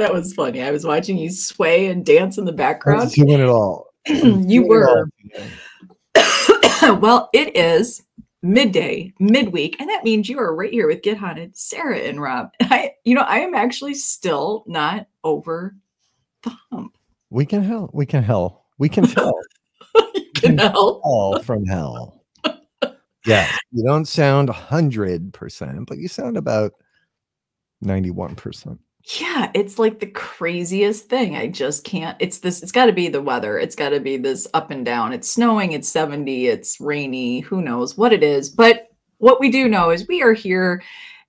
that was funny. I was watching you sway and dance in the background. doing it all. You it all were. well, it is midday, midweek, and that means you are right here with Get Haunted, Sara and Rob. I, you know, I am actually still not over the hump. We can help. We can help. We can tell. You know? all from hell. Yeah, you don't sound hundred percent, but you sound about ninety-one percent. Yeah, it's like the craziest thing. I just can't. It's this, it's got to be the weather. It's got to be this up and down. It's snowing, it's 70, it's rainy, who knows what it is. But what we do know is we are here,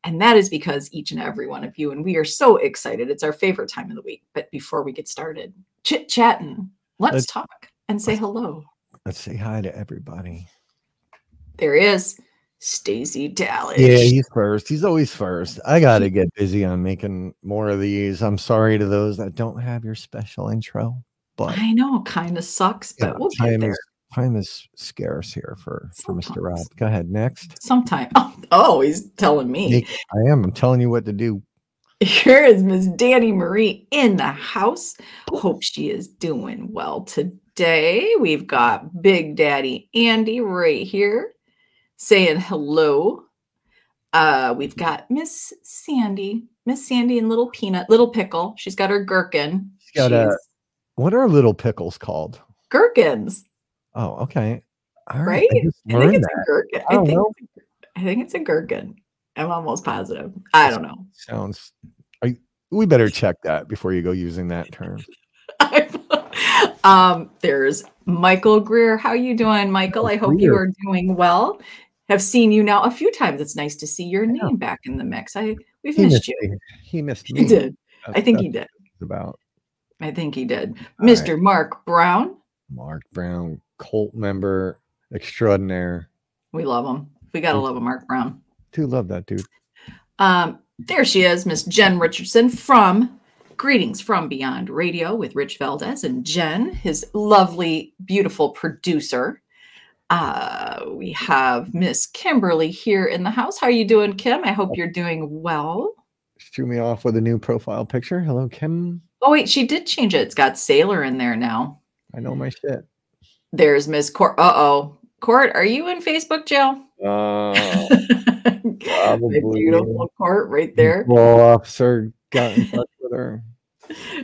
and that is because each and every one of you, and we are so excited. It's our favorite time of the week. But before we get started, chit chatting, let's Let's- talk and say hello. Let's say hi to everybody. There is Stacy Dallas. Yeah, he's first. He's always first. I got to get busy on making more of these. I'm sorry to those that don't have your special intro, but I know, kind of sucks, but know, we'll get time there. is time is scarce here for for Mr. Rob. Go ahead, next. Sometime. Oh, oh, he's telling me. Nick, I am. I'm telling you what to do. Here is Miss Danny Marie in the house. Hope she is doing well today. We've got Big Daddy Andy right here saying hello. Uh, we've got Miss Sandy, Miss Sandy and Little Peanut, Little Pickle. She's got her gherkin. She's got a- What are little pickles called? gherkins, Oh, okay. All right? I I think it's that. a gherkin. I don't think, know. I think it's a gherkin. I'm almost positive. I don't know. Sounds. You, we better check that before you go using that term. um, there's Michael Greer. How you doing, Michael? I hope you are doing well. Have seen you now a few times. It's nice to see your name back in the mix. I we've He missed missed you. He missed me. He did. That's- I think he did. about I think he did. All right. Mr. Mark Brown. Mark Brown, cult member extraordinaire. We love him. We gotta love him, Mark Brown. Do love that dude. Um, there she is, Miss Jen Richardson from Greetings from Beyond Radio with Rich Valdez and Jen, his lovely, beautiful producer. Uh, we have Miss Kimberly here in the house. How are you doing, Kim? I hope you're doing well. She threw me off with a new profile picture. Hello, Kim. Oh, wait, she did change it. It's got Sailor in there now. I know my shit. There's Miss Court. Uh oh. Court, are you in Facebook jail? Uh, My Probably. beautiful Court right there. Parole officer got in touch with her.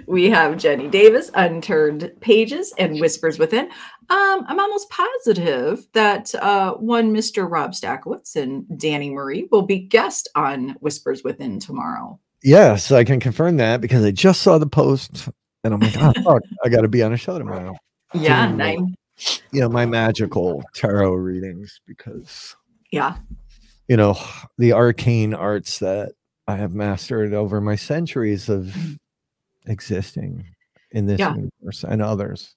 We have Jenny Davis, Unturned Pages, and Whispers Within. Um, I'm almost positive that uh, one Mr. Rob Stackowitz and Danny Marie will be guest on Whispers Within tomorrow. Yes, I can confirm that because I just saw the post and I'm like, oh, fuck, I got to be on a show tomorrow. Yeah, nine. You know, my magical tarot readings because, Yeah, you know, the arcane arts that I have mastered over my centuries of existing in this Yeah. universe and others.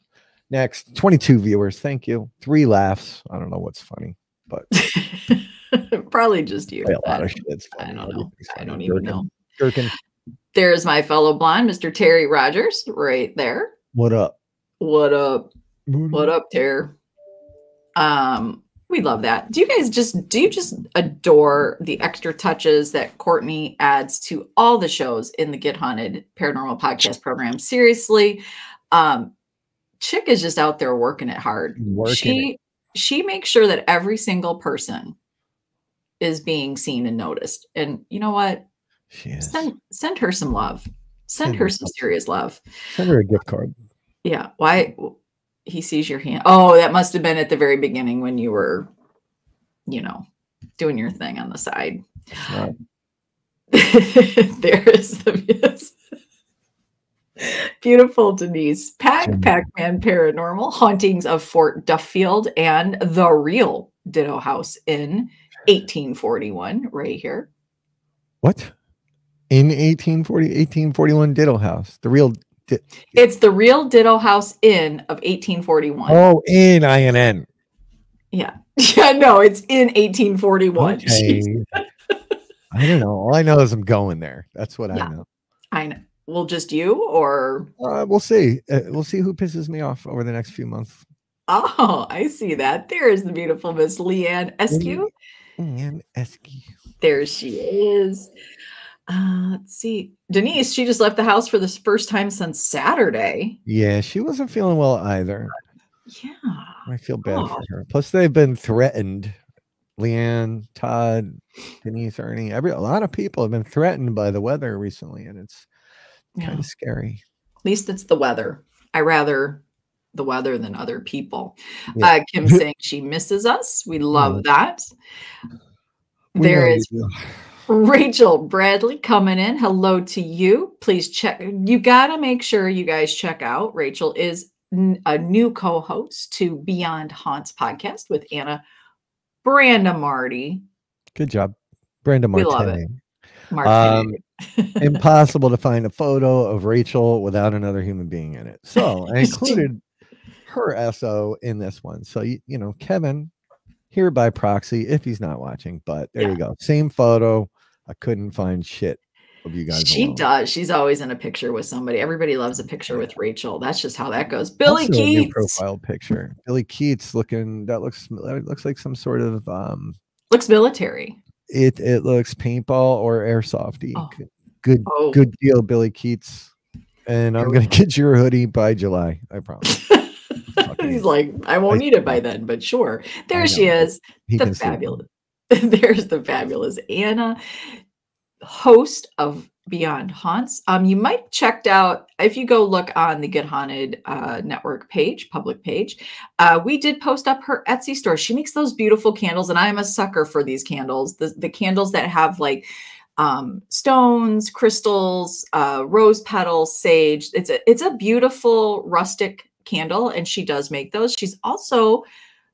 Next, 22 viewers. Thank you. Three laughs. I don't know what's funny, but probably just you. a lot of shit's I don't know. I don't even Gherkin. know. Gherkin, There's my fellow blonde, Mr. Terry Rogers, right there. what up? What up? What up, Terry? Um, we love that. Do you guys just do you just adore the extra touches that Courtney adds to all the shows in the Get Haunted Paranormal Podcast program? Seriously, um, Chick is just out there working it hard. Working she she makes sure that every single person is being seen and noticed. And you know what? Send send her some love. Send Send her her some serious love. Send her a gift card. Yeah. Why he sees your hand. Oh, that must have been at the very beginning when you were, you know, doing your thing on the side. There is the yes. Beautiful Denise. Pac Pac-Man Paranormal, Hauntings of Fort Duffield, and The Real Ditto House in 1841, right here. What? In 1840, 1841 Ditto House. The real di- It's the Real Ditto House Inn of 1841. Oh, in INN. Yeah. Yeah, no, it's in 1841. Okay. I don't know. All I know is I'm going there. That's what Yeah. I know. I know. Well, just you or Uh, we'll see. Uh, we'll see who pisses me off over the next few months. oh, I see that. There is the beautiful Miss Leanne Eskew. And Esky. There she is. Uh, let's see. Denise, she just left the house for the first time since Saturday. Yeah, she wasn't feeling well either. Yeah. I feel bad Oh. for her. Plus, they've been threatened. Leanne, Todd, Denise, Ernie, every a lot of people have been threatened by the weather recently, and it's Yeah. kind of scary. At least it's the weather. I rather the weather than other people. Yeah. Uh, Kim saying she misses us. We love that. We There is. Rachel Bradley coming in. Hello to you. Please check. You got to make sure you guys check out. Rachel is n- a new co host to Beyond Haunts podcast with Anna Branda Marty. Good job, Brenda We love it. Um, Impossible to find a photo of Rachel without another human being in it. So I included her SO in this one. So you, you know, Kevin here by proxy if he's not watching, but there Yeah. you go. Same photo. I couldn't find shit of you guys. she alone. does. She's always in a picture with somebody. Everybody loves a picture with Rachel. That's just how that goes. Billy Also Keats profile picture. Billy Keats looking that looks that looks like some sort of um looks military. it it looks paintball or airsofty. Oh. Good good, Oh, good deal, Billy Keats. And I'm gonna get your hoodie by July. I promise. He's like, I won't I- need it by then, but sure. There she is. He the can see it. fabulous. There's the fabulous Anna, host of Beyond Haunts. Um, you might checked out if you go look on the Get Haunted uh, network page, public page. Uh, we did post up her Etsy store. She makes those beautiful candles, and I am a sucker for these candles. The the candles that have like um, stones, crystals, uh, rose petals, sage. It's a it's a beautiful rustic candle, and she does make those. She's also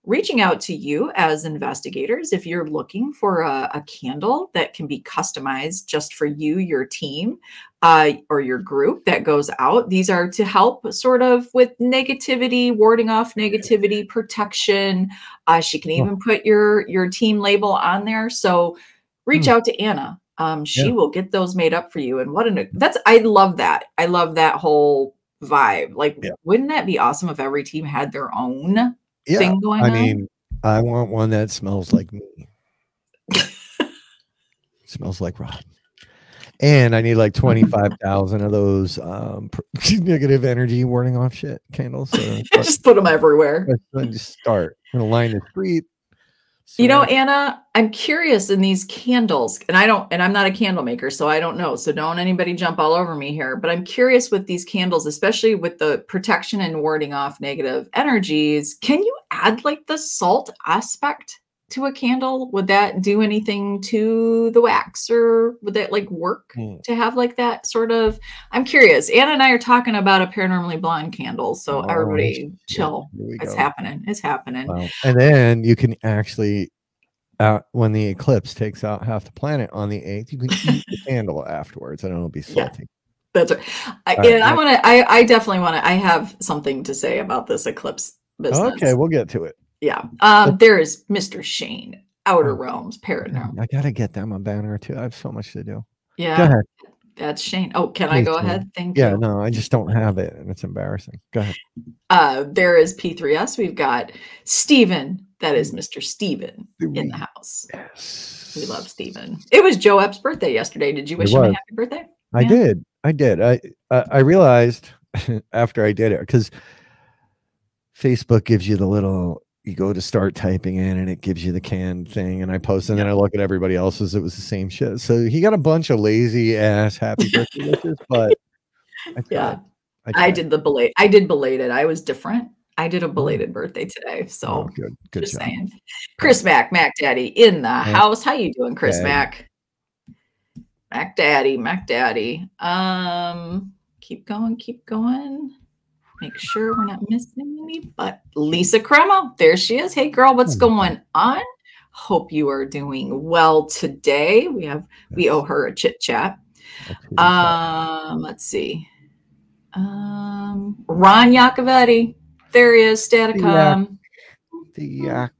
reaching out to you as investigators if you're looking for a, a candle that can be customized just for you, your team, uh, or your group that goes out. These are to help sort of with negativity, warding off negativity, protection. Uh, she can Oh. even put your your team label on there. So reach Hmm. out to Anna. Um, she Yeah. will get those made up for you. And what an that's I love that. I love that whole vibe. Like, Yeah. wouldn't that be awesome if every team had their own Yeah. thing going I on? mean, I want one that smells like me. smells like Rob. And I need like 25,000 of those um, negative energy warding off shit candles. So just put them everywhere. just start. I'm gonna line the street. You know, Anna, I'm curious in these candles, and I don't, and I'm not a candle maker, so I don't know. So don't anybody jump all over me here. But I'm curious with these candles, especially with the protection and warding off negative energies. Can you add like the salt aspect to a candle? Would that do anything to the wax, or would that like work Hmm. to have like that sort of? I'm curious. Anna and I are talking about a paranormally blonde candle, so Oh, everybody chill. We It's go. happening. It's happening. Wow. And then you can actually, uh, when the eclipse takes out half the planet on the 8th, you can eat the candle afterwards and it'll be Yeah. salty. That's right. I, right, and I want to. I, I definitely want to. I have something to say about this eclipse business. Okay, we'll get to it. Yeah. Um. There is Mr. Shane, Outer Oh. Realms, Paranormal. I gotta get them a banner too. I have so much to do. Go Yeah. ahead. That's Shane. Oh, can I go ahead? Thank Yeah, you. Yeah, no, I just don't have it, and it's embarrassing. Go ahead. Uh, there is P3S. We've got Steven. That is. Mr. Steven in the house. Yes, We love Steven. It was Joe Epps' birthday yesterday. Did you wish him a happy birthday? I Yeah. did. I did. I I, I realized after I did it because Facebook gives you the little. You go to start typing in, and it gives you the canned thing, and I post, and then I look at everybody else's. It was the same shit. So he got a bunch of lazy ass happy birthday wishes, but I Yeah. tried. I did the belated. I did belated. I was different. I did a belated birthday today. So Oh, good, good just job. saying. Chris Mac, Mac Daddy in the house. How you doing, Chris Daddy. Mac? Mac Daddy, Mac Daddy. Um, keep going, keep going. Make sure we're not missing any. But Lisa Cremo, there she is. Hey girl, what's Hmm. going on? Hope you are doing well today. We have we owe her a chit chat. That's who we got. Um, let's see. Um, Ron Yacovetti. There he is, Staticom. the yak.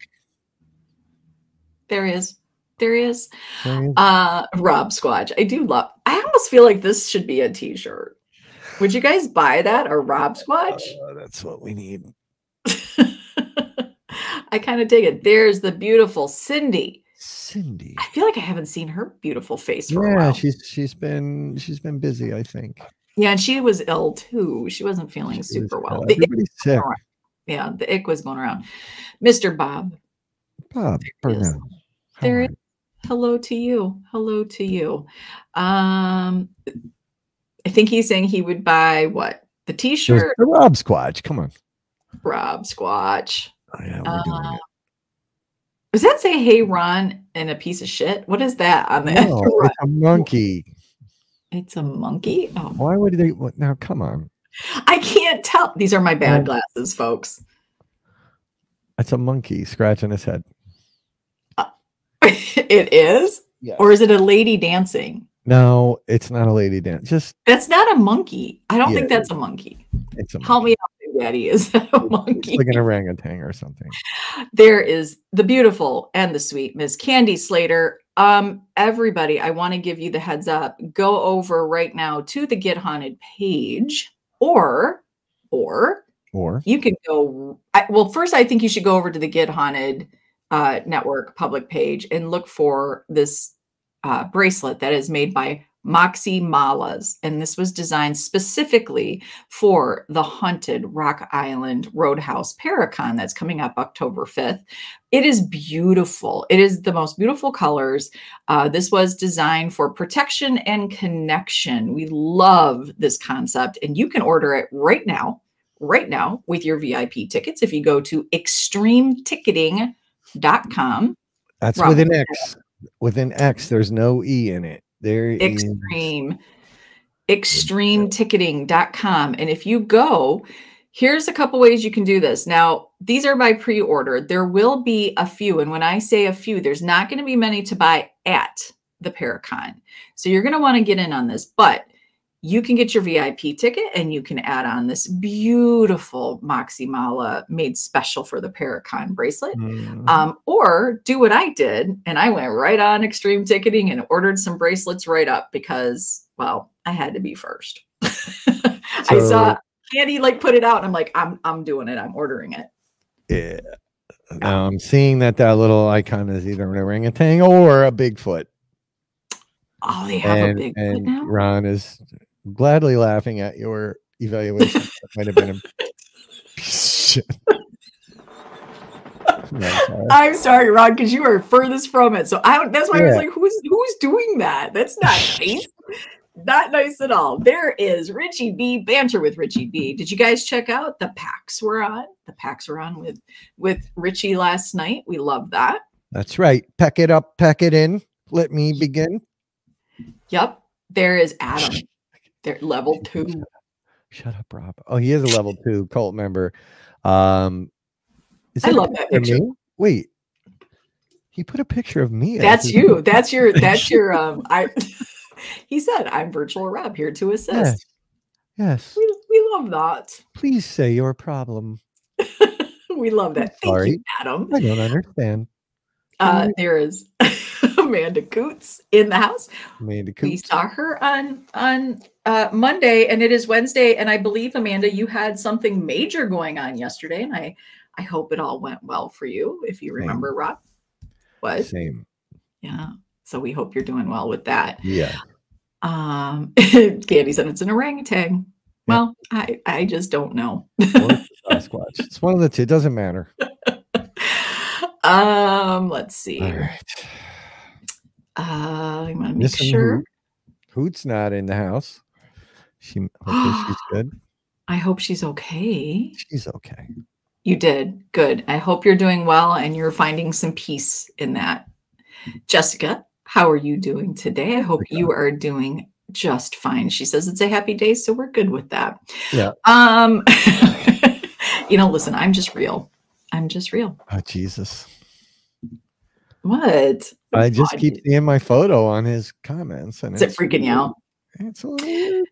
There he is. There he is. There he is. Uh, Rob Squatch. I do love. I almost feel like this should be a T-shirt. Would you guys buy that or Rob Squatch? Uh, that's what we need. I kind of dig it. There's the beautiful Cindy Cindy. I feel like I haven't seen her beautiful face for a Yeah, while. she's she's been she's been busy. I think. yeah, and she was ill too. She wasn't feeling She super well. Everybody's sick. yeah, the ick was going around. Mr. Bob, Bob There he is. Burnell. How there it- hello to you. Hello to you. Um, I think he's saying he would buy what the? T-shirt. The Rob Squatch. Come on. Rob Squatch. Oh, yeah, we're doing Uh, it. Does that say "Hey Ron" and a piece of shit? What is that on the? No, it's a monkey. it's a monkey. Oh, Why would they? What, now, come on. I can't tell. These are my bad Uh, glasses, folks. It's a monkey scratching his head. it is, Yeah. or is it a lady dancing? No, it's not a lady dance. Just That's not a monkey. I don't Yeah, think that's a monkey. it's a Help me out, Daddy. Is that a monkey? It's monkey? like an orangutan or something. there is the beautiful and the sweet Miss Candy Slater. Um, everybody, I want to give you the heads up. Go over right now to the Get Haunted page, or or Or you can go. I, well, first, I think you should go over to the Get Haunted uh, Network public page and look for this uh, bracelet that is made by Moxie Malas. And this was designed specifically for the haunted Rock Island Roadhouse Paracon that's coming up October 5th. It is beautiful. It is the most beautiful colors. Uh, this was designed for protection and connection. We love this concept, and you can order it right now right now with your VIP tickets if you go to extremeticketing.com. that's Rob, with an X. With an X, there's no E in it. There Extreme. Extremeticketing.com. And if you go, here's a couple ways you can do this. Now, these are by pre order. There will be a few. And when I say a few, there's not going to be many to buy at the Paracon. So you're going to want to get in on this. But you can get your VIP ticket and you can add on this beautiful Moxie Mala made special for the Paracon bracelet. Mhm. Um, or do what I did, and I went right on extreme ticketing and ordered some bracelets right up because, well, I had to be first. I saw So- Candy like put it out, and I'm like, I'm I'm doing it. I'm ordering it. Yeah. Now I'm seeing that that little icon is either an orangutan or a Bigfoot. Oh, they have and a big and now. Ron is gladly laughing at your evaluation. that might have been a. No. I'm sorry, Ron, because you are furthest from it. So I don't. That's why I was like, who's who's doing that? That's not nice. not nice at all. There is Richie B banter with Richie B. Did you guys check out the packs we're on? The packs were on with with Richie last night. We love that. That's right. Pack it up, pack it in. Let me begin. Yep. There is Adam. There level two. Shut up, Rob. Oh, he is a level two cult member. Um, is I love that picture. me? Wait, he put a picture of me. That's you. That's your that's your um I he said I'm virtual Rob here to assist. Yes. We, we love that. Please say your problem. we love that. Thank Sorry. you, Adam. I don't understand. Uh, there is Amanda Coots in the house. Amanda We Coops. saw her on on uh, Monday, and it is Wednesday. And I believe Amanda, you had something major going on yesterday, and I I hope it all went well for you. If you Same. remember, Rob. What? Same. Yeah. So we hope you're doing well with that. Yeah. Um, Candy said it's an orangutan. Yeah. Well, I I just don't know. Sasquatch. It's one of the two. It doesn't matter. um, let's see. All right. Uh, I want to make sure. Hoot. Hoot's not in the house. She hopefully she's good. I hope she's okay. She's okay. You did. Good. I hope you're doing well and you're finding some peace in that. Jessica, how are you doing today? I hope you are doing just fine. She says it's a happy day, so we're good with that. Yeah. Um you know, listen, I'm just real. I'm just real. Oh Jesus. What? I just God, keep seeing my photo on his comments and Is it it's freaking you out? It's a little weird.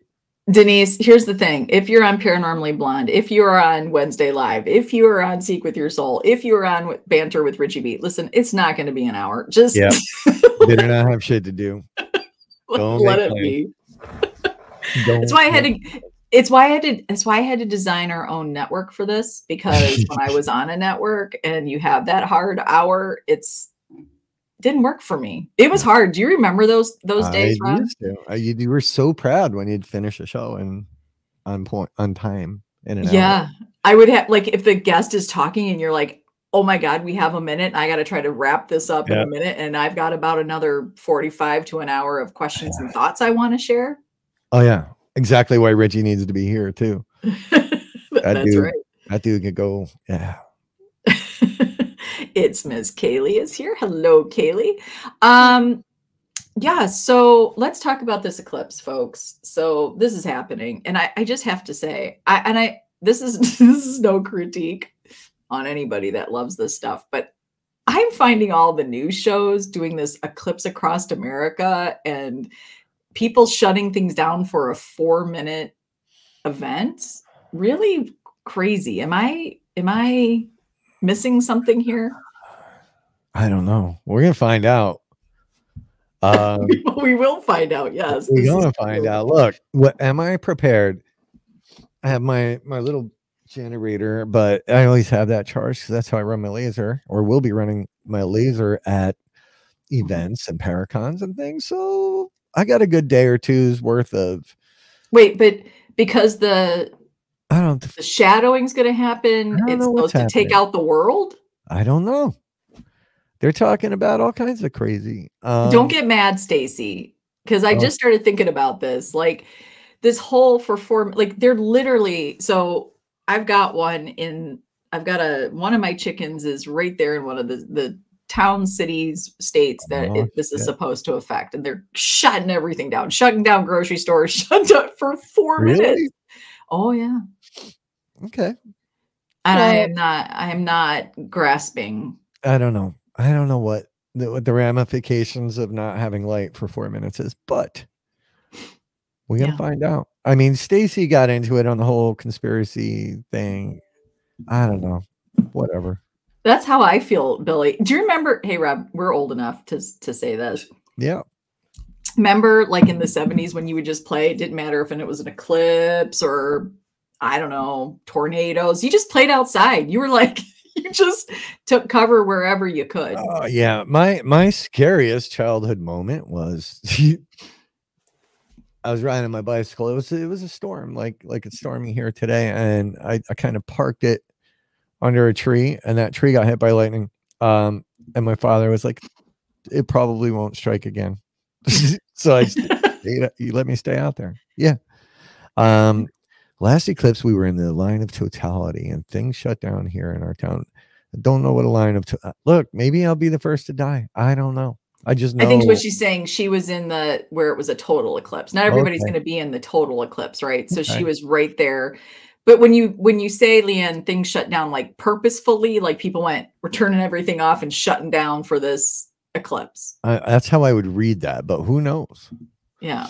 Denise, here's the thing. If you're on Paranormally Blonde, if you're on Wednesday Live, if you are on Seek with Your Soul, if you're on Banter with Richie B, listen, it's not going to be an hour. Just Yeah. They do not have shit to do. Don't let it be. Don't It's why I had to. It's why I had to. It's why I had to design our own network for this because when I was on a network and you have that hard hour, it's didn't work for me. It was hard. Do you remember those those days, I used to. I, you, you were so proud when you'd finish a show and on point on time in an hour. Yeah. I would have like if the guest is talking and you're like, oh my God, we have a minute. I got to try to wrap this up in a minute. And I've got about another 45 to an hour of questions and thoughts I want to share. Oh yeah, exactly why Reggie needs to be here too. That's dude. right. That dude could go. Yeah. It's Ms. Kaylee is here. Hello, Kaylee. Um, yeah, so let's talk about this eclipse, folks. So this is happening, and I, I just have to say, I and I this is this is no critique on anybody that loves this stuff, but I'm finding all the news shows doing this eclipse across America and people shutting things down for a four minute event really crazy. Am I am I missing something here? I don't know. We're gonna find out. Um, we will find out. Yes, we're gonna find true. out. Look, what am I prepared? I have my my little generator, but I always have that charged because that's how I run my laser, or will be running my laser at events and paracons and things. So I got a good day or two's worth of. Wait, but because the I don't. the shadowing's going to happen, it's supposed to take out the world. I don't know. They're talking about all kinds of crazy. Um, Don't get mad, Stacy, because I Oh. just started thinking about this. Like this whole for four, like they're literally. So I've got one in. I've got a one of my chickens is right there in one of the the town cities states that Oh, it, this is supposed to affect and they're shutting everything down shutting down grocery stores shut down for four Really? minutes oh yeah Okay. and i am not i am not grasping I don't know. I don't know what the, what the ramifications of not having light for four minutes is, but we're gonna Yeah. find out. I mean, Stacy got into it on the whole conspiracy thing. I don't know. Whatever. That's how I feel, Billy. Do you remember? Hey, Rob, we're old enough to to say this. Yeah. Remember, like in the '70s, when you would just play, it didn't matter if it was an eclipse or I don't know tornadoes. You just played outside. You were like, you just took cover wherever you could. Oh yeah. My my scariest childhood moment was I was riding my bicycle. It was it was a storm, like like it's storming here today, and I, I kind of parked it under a tree, and that tree got hit by lightning. Um, and my father was like, "It probably won't strike again." so I you let me stay out there. Yeah. Um, last eclipse we were in the line of totality, and things shut down here in our town. I don't know what a line of to- uh, look. Maybe I'll be the first to die. I don't know. I just know. I think what she's saying, she was in the where it was a total eclipse. Not everybody's Okay. going to be in the total eclipse, right? So Okay. she was right there. But when you when you say, Leanne, things shut down like purposefully, like people went, we're turning everything off and shutting down for this eclipse. I, that's how I would read that, but who knows? Yeah.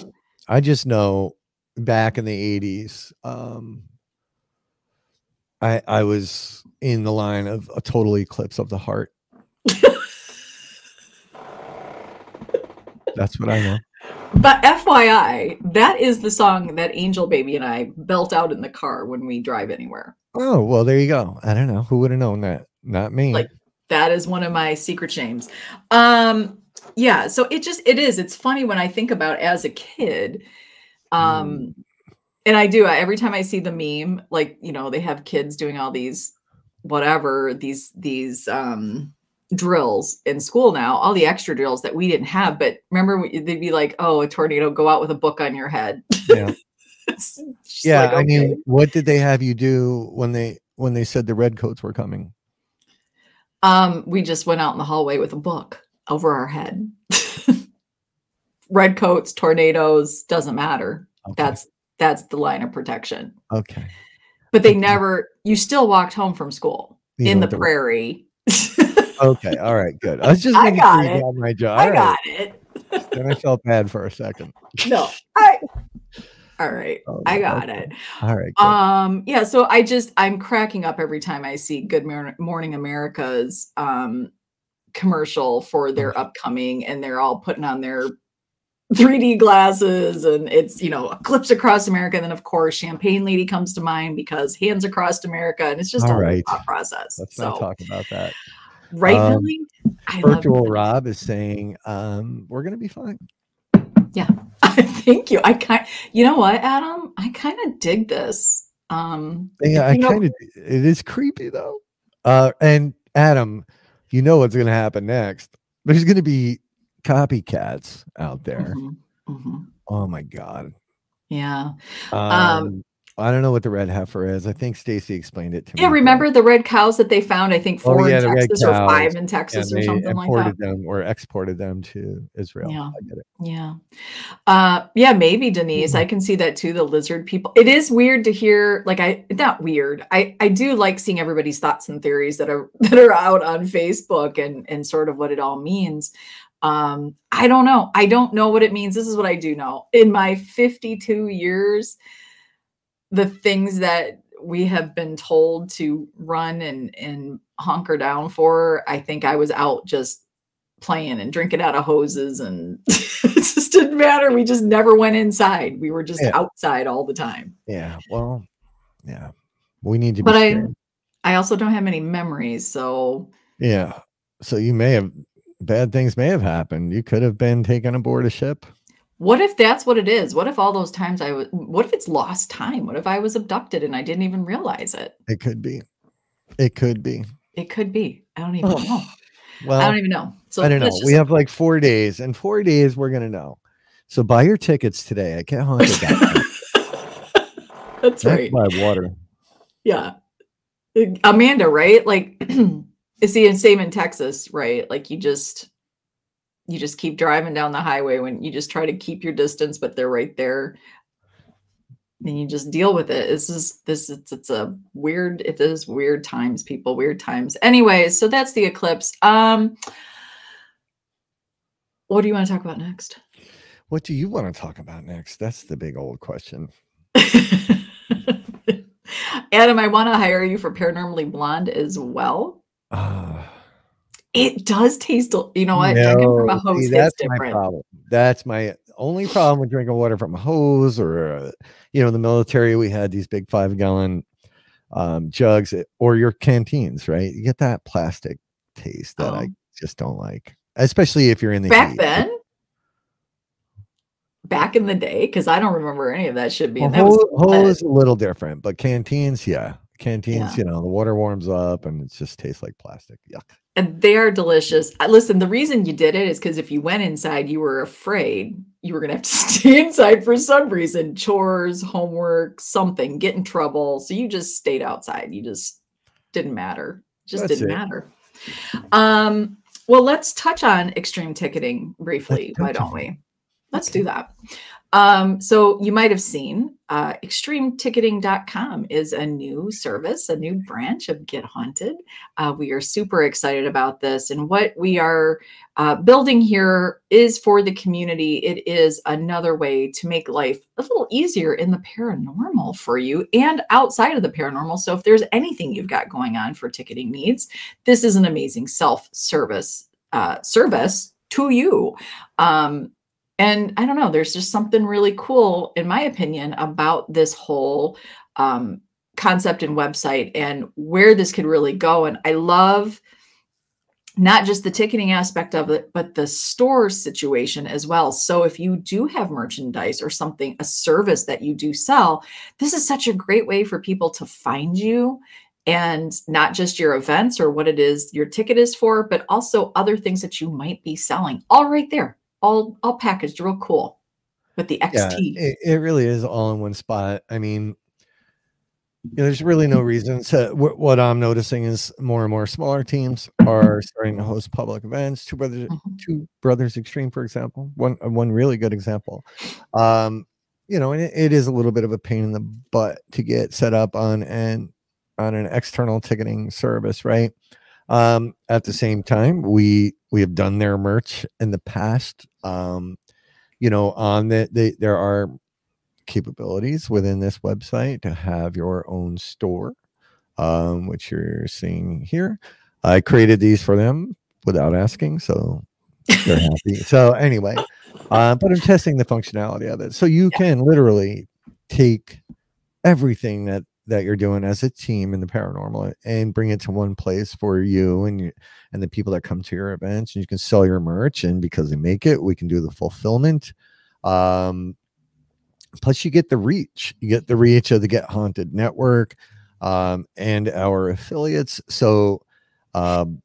I just know back in the 80s, um, I I was in the line of a total eclipse of the heart. That's what I know. But FYI, that is the song that Angel Baby and I belt out in the car when we drive anywhere. Oh, well, there you go. I don't know. Who would have known that? Not me. Like, That is one of my secret shames. Um, yeah, so it just it is. It's funny when I think about as a kid. Um, and I do I- every time I see the meme, like you know, they have kids doing all these whatever these these um drills in school now, all the extra drills that we didn't have. But remember, they'd be like, "Oh, a tornado, go out with a book on your head." yeah. Yeah. like, I mean, what did they have you do when they when they said the redcoats were coming? Um, we just went out in the hallway with a book over our head. Red coats, tornadoes, doesn't matter. Okay. That's that's the line of protection. okay. But they Okay. never you still walked home from school You in the prairie. Okay. All right. Good. I was just I got sure it. got my job. I All right. got it. Then I felt bad for a second. No. I all right. Oh, I got okay. it. All right. good. Um, yeah, so I just I'm cracking up every time I see Good Morning America's um commercial for their upcoming and they're all putting on their 3D glasses and it's you know eclipse across America and then of course Champagne Lady comes to mind because hands across America and it's just All a right. thought process. Let's so not talk about that. Right, Um, Billy? I Virtual. Rob is saying, um, we're gonna be fine. Yeah. Thank you. I kind you know what, Adam? I kind of dig this. Um Yeah, I kind of it is creepy though. Uh and Adam, you know what's gonna happen next. There's gonna be copycats out there. mhm, mhm. Oh my god. Yeah. Um, I don't know what the red heifer is. I think Stacy explained it to me. Yeah, remember the red cows that they found? I think Oh, four yeah, in Texas or five in and Texas or they something like that. imported them or exported them to Israel. Yeah. I get it. Yeah. Uh yeah, maybe Denise. Mhm. I can see that too. The lizard people. It is weird to hear like I not weird. I I do like seeing everybody's thoughts and theories that are that are out on Facebook and and sort of what it all means. Um I don't know. I don't know what it means. This is what I do know. In my 52 years the things that we have been told to run and and hunker down for, I think I was out just playing and drinking out of hoses and it just didn't matter. We just never went inside. We were just Yeah. outside all the time. Yeah. Well, yeah. We need to be But I scared. I also don't have many memories, so Yeah. So you may have bad things may have happened. You could have been taken aboard a ship. what if that's what it is? What if all those times I was what if it's lost time? What if I was abducted and I didn't even realize it? It could be. It could be. It could be. I don't even Oh, know. Well, I don't even know. So I don't know. let's We have like four days. and four days, we're gonna know. So buy your tickets today. I can't hold it back. That's right. Buy water. Yeah. Amanda, right? Like it's the same in Texas, right? Like you just you just keep driving down the highway when you just try to keep your distance, but they're right there. And you just deal with it. This is this it's it's a weird, it is weird times, people, weird times. Anyways, so that's the eclipse. Um what do you want to talk about next? What do you want to talk about next? That's the big old question. Adam, I want to hire you for Paranormally Blonde as well. Ah. It does taste, you know what? Drinking from a No, hose see, that's my problem. That's my only problem with drinking water from a hose or, uh, you know, in the military, we had these big five gallon um, jugs or your canteens, right? You get that plastic taste that I Oh. just don't like, especially if you're in the Back heat. then, back in the day, because I don't remember any of that should be. Well, was hose, hose a little different, but canteens, yeah. Canteens, Yeah. you know, the water warms up and it just tastes like plastic. Yuck. and they are delicious. Listen, the reason you did it is because if you went inside, you were afraid you were gonna have to stay inside for some reason, chores, homework, something, get in trouble. So you just stayed outside. You just didn't matter. Just That's didn't it. matter. Um, well, let's touch on extreme ticketing briefly. Why don't we? Let's do that. Um, so you might have seen uh, extremeticketing.com is a new service, a new branch of Get Haunted. Uh, we are super excited about this. And what we are uh, building here is for the community. It is another way to make life a little easier in the paranormal for you and outside of the paranormal. So if there's anything you've got going on for ticketing needs, this is an amazing self service uh, service to you. Um, and I don't know, there's just something really cool, in my opinion, about this whole um, concept and website and where this could really go. And I love not just the ticketing aspect of it, but the store situation as well. So if you do have merchandise or something, a service that you do sell, this is such a great way for people to find you and not just your events or what it is your ticket is for, but also other things that you might be selling all right there, all all packaged real cool with the Yeah, XT. it, it really is all in one spot. I mean, you know, there's really no reason. to wh- what I'm noticing is more and more smaller teams are starting to host public events. Two brothers, Mhm. two brothers extreme, for example, one uh, one really good example. Um, you know, and it, it is a little bit of a pain in the butt to get set up on an on an external ticketing service, right? Um, at the same time, we we have done their merch in the past. Um, you know, on the, the there are capabilities within this website to have your own store, um, which you're seeing here. I created these for them without asking, so they're happy. so anyway, uh, but I'm testing the functionality of it. So you can literally take everything that that you're doing as a team in the paranormal and bring it to one place for you and you and the people that come to your events and you can sell your merch and because they make it we can do the fulfillment um plus you get the reach. You get the reach of the get haunted network um and our affiliates. So um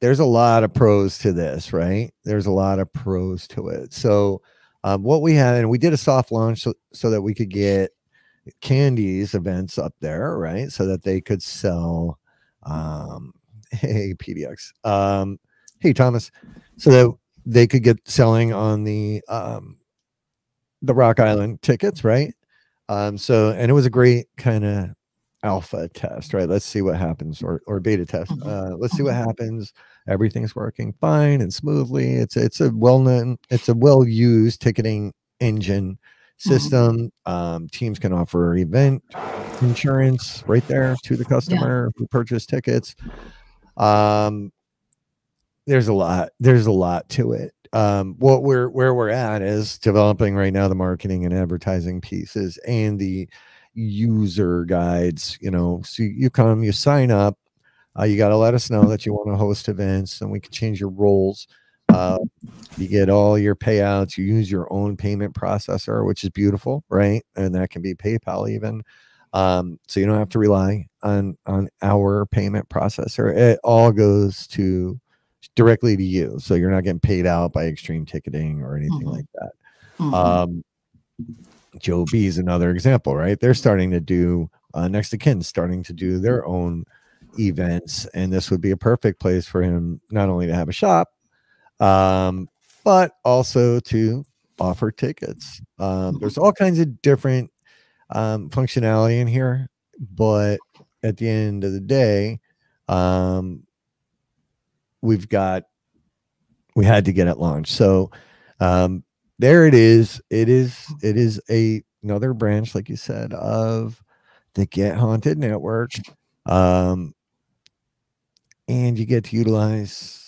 there's a lot of pros to this right? There's a lot of pros to it. So um, what we had and we did a soft launch so, so that we could get candies events up there, right? So that they could sell um hey PDX. Um hey Thomas. So that they could get selling on the um the Rock Island tickets, right? Um so and it was a great kind of alpha test, right? Let's see what happens or or beta test. Mhm. Uh let's see what Mhm. happens. Everything's working fine and smoothly. It's it's a well known, it's a well used ticketing engine system. Um, teams can offer event insurance right there to the customer who purchased tickets. Um, there's a lot. There's a lot to it. Um, what we're where we're at is developing right now the marketing and advertising pieces and the user guides. You know, so you come, you sign up. Uh, you got to let us know that you want to host events, and we can change your roles. Uh, you get all your payouts. You use your own payment processor, which is beautiful, right? And that can be PayPal even. Um, so you don't have to rely on on our payment processor. It all goes to directly to you, so you're not getting paid out by Extreme Ticketing or anything Mhm. like that. Mhm. Um, Joe B is another example, right? They're starting to do uh, next to kin, starting to do their own events, and this would be a perfect place for him not only to have a shop, um, but also to offer tickets. Um, there's all kinds of different um, functionality in here, but at the end of the day, um, we've got we had to get it launched. So um, there it is. It is it is a another branch, like you said, of the Get Haunted Network. Um, and you get to utilize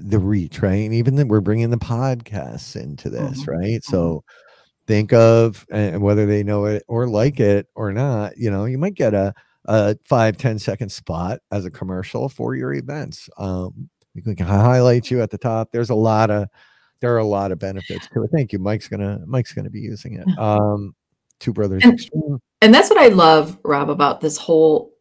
the reach, right? And even that we're bringing the podcasts into this, Mhm. right? So think of and whether they know it or like it or not, you know, you might get a a five ten second spot as a commercial for your events. Um, we can highlight you at the top. There's a lot of there are a lot of benefits to it. Thank you. Mike's gonna Mike's gonna be using it. Um, two brothers And- and that's what I love, Rob, about this whole,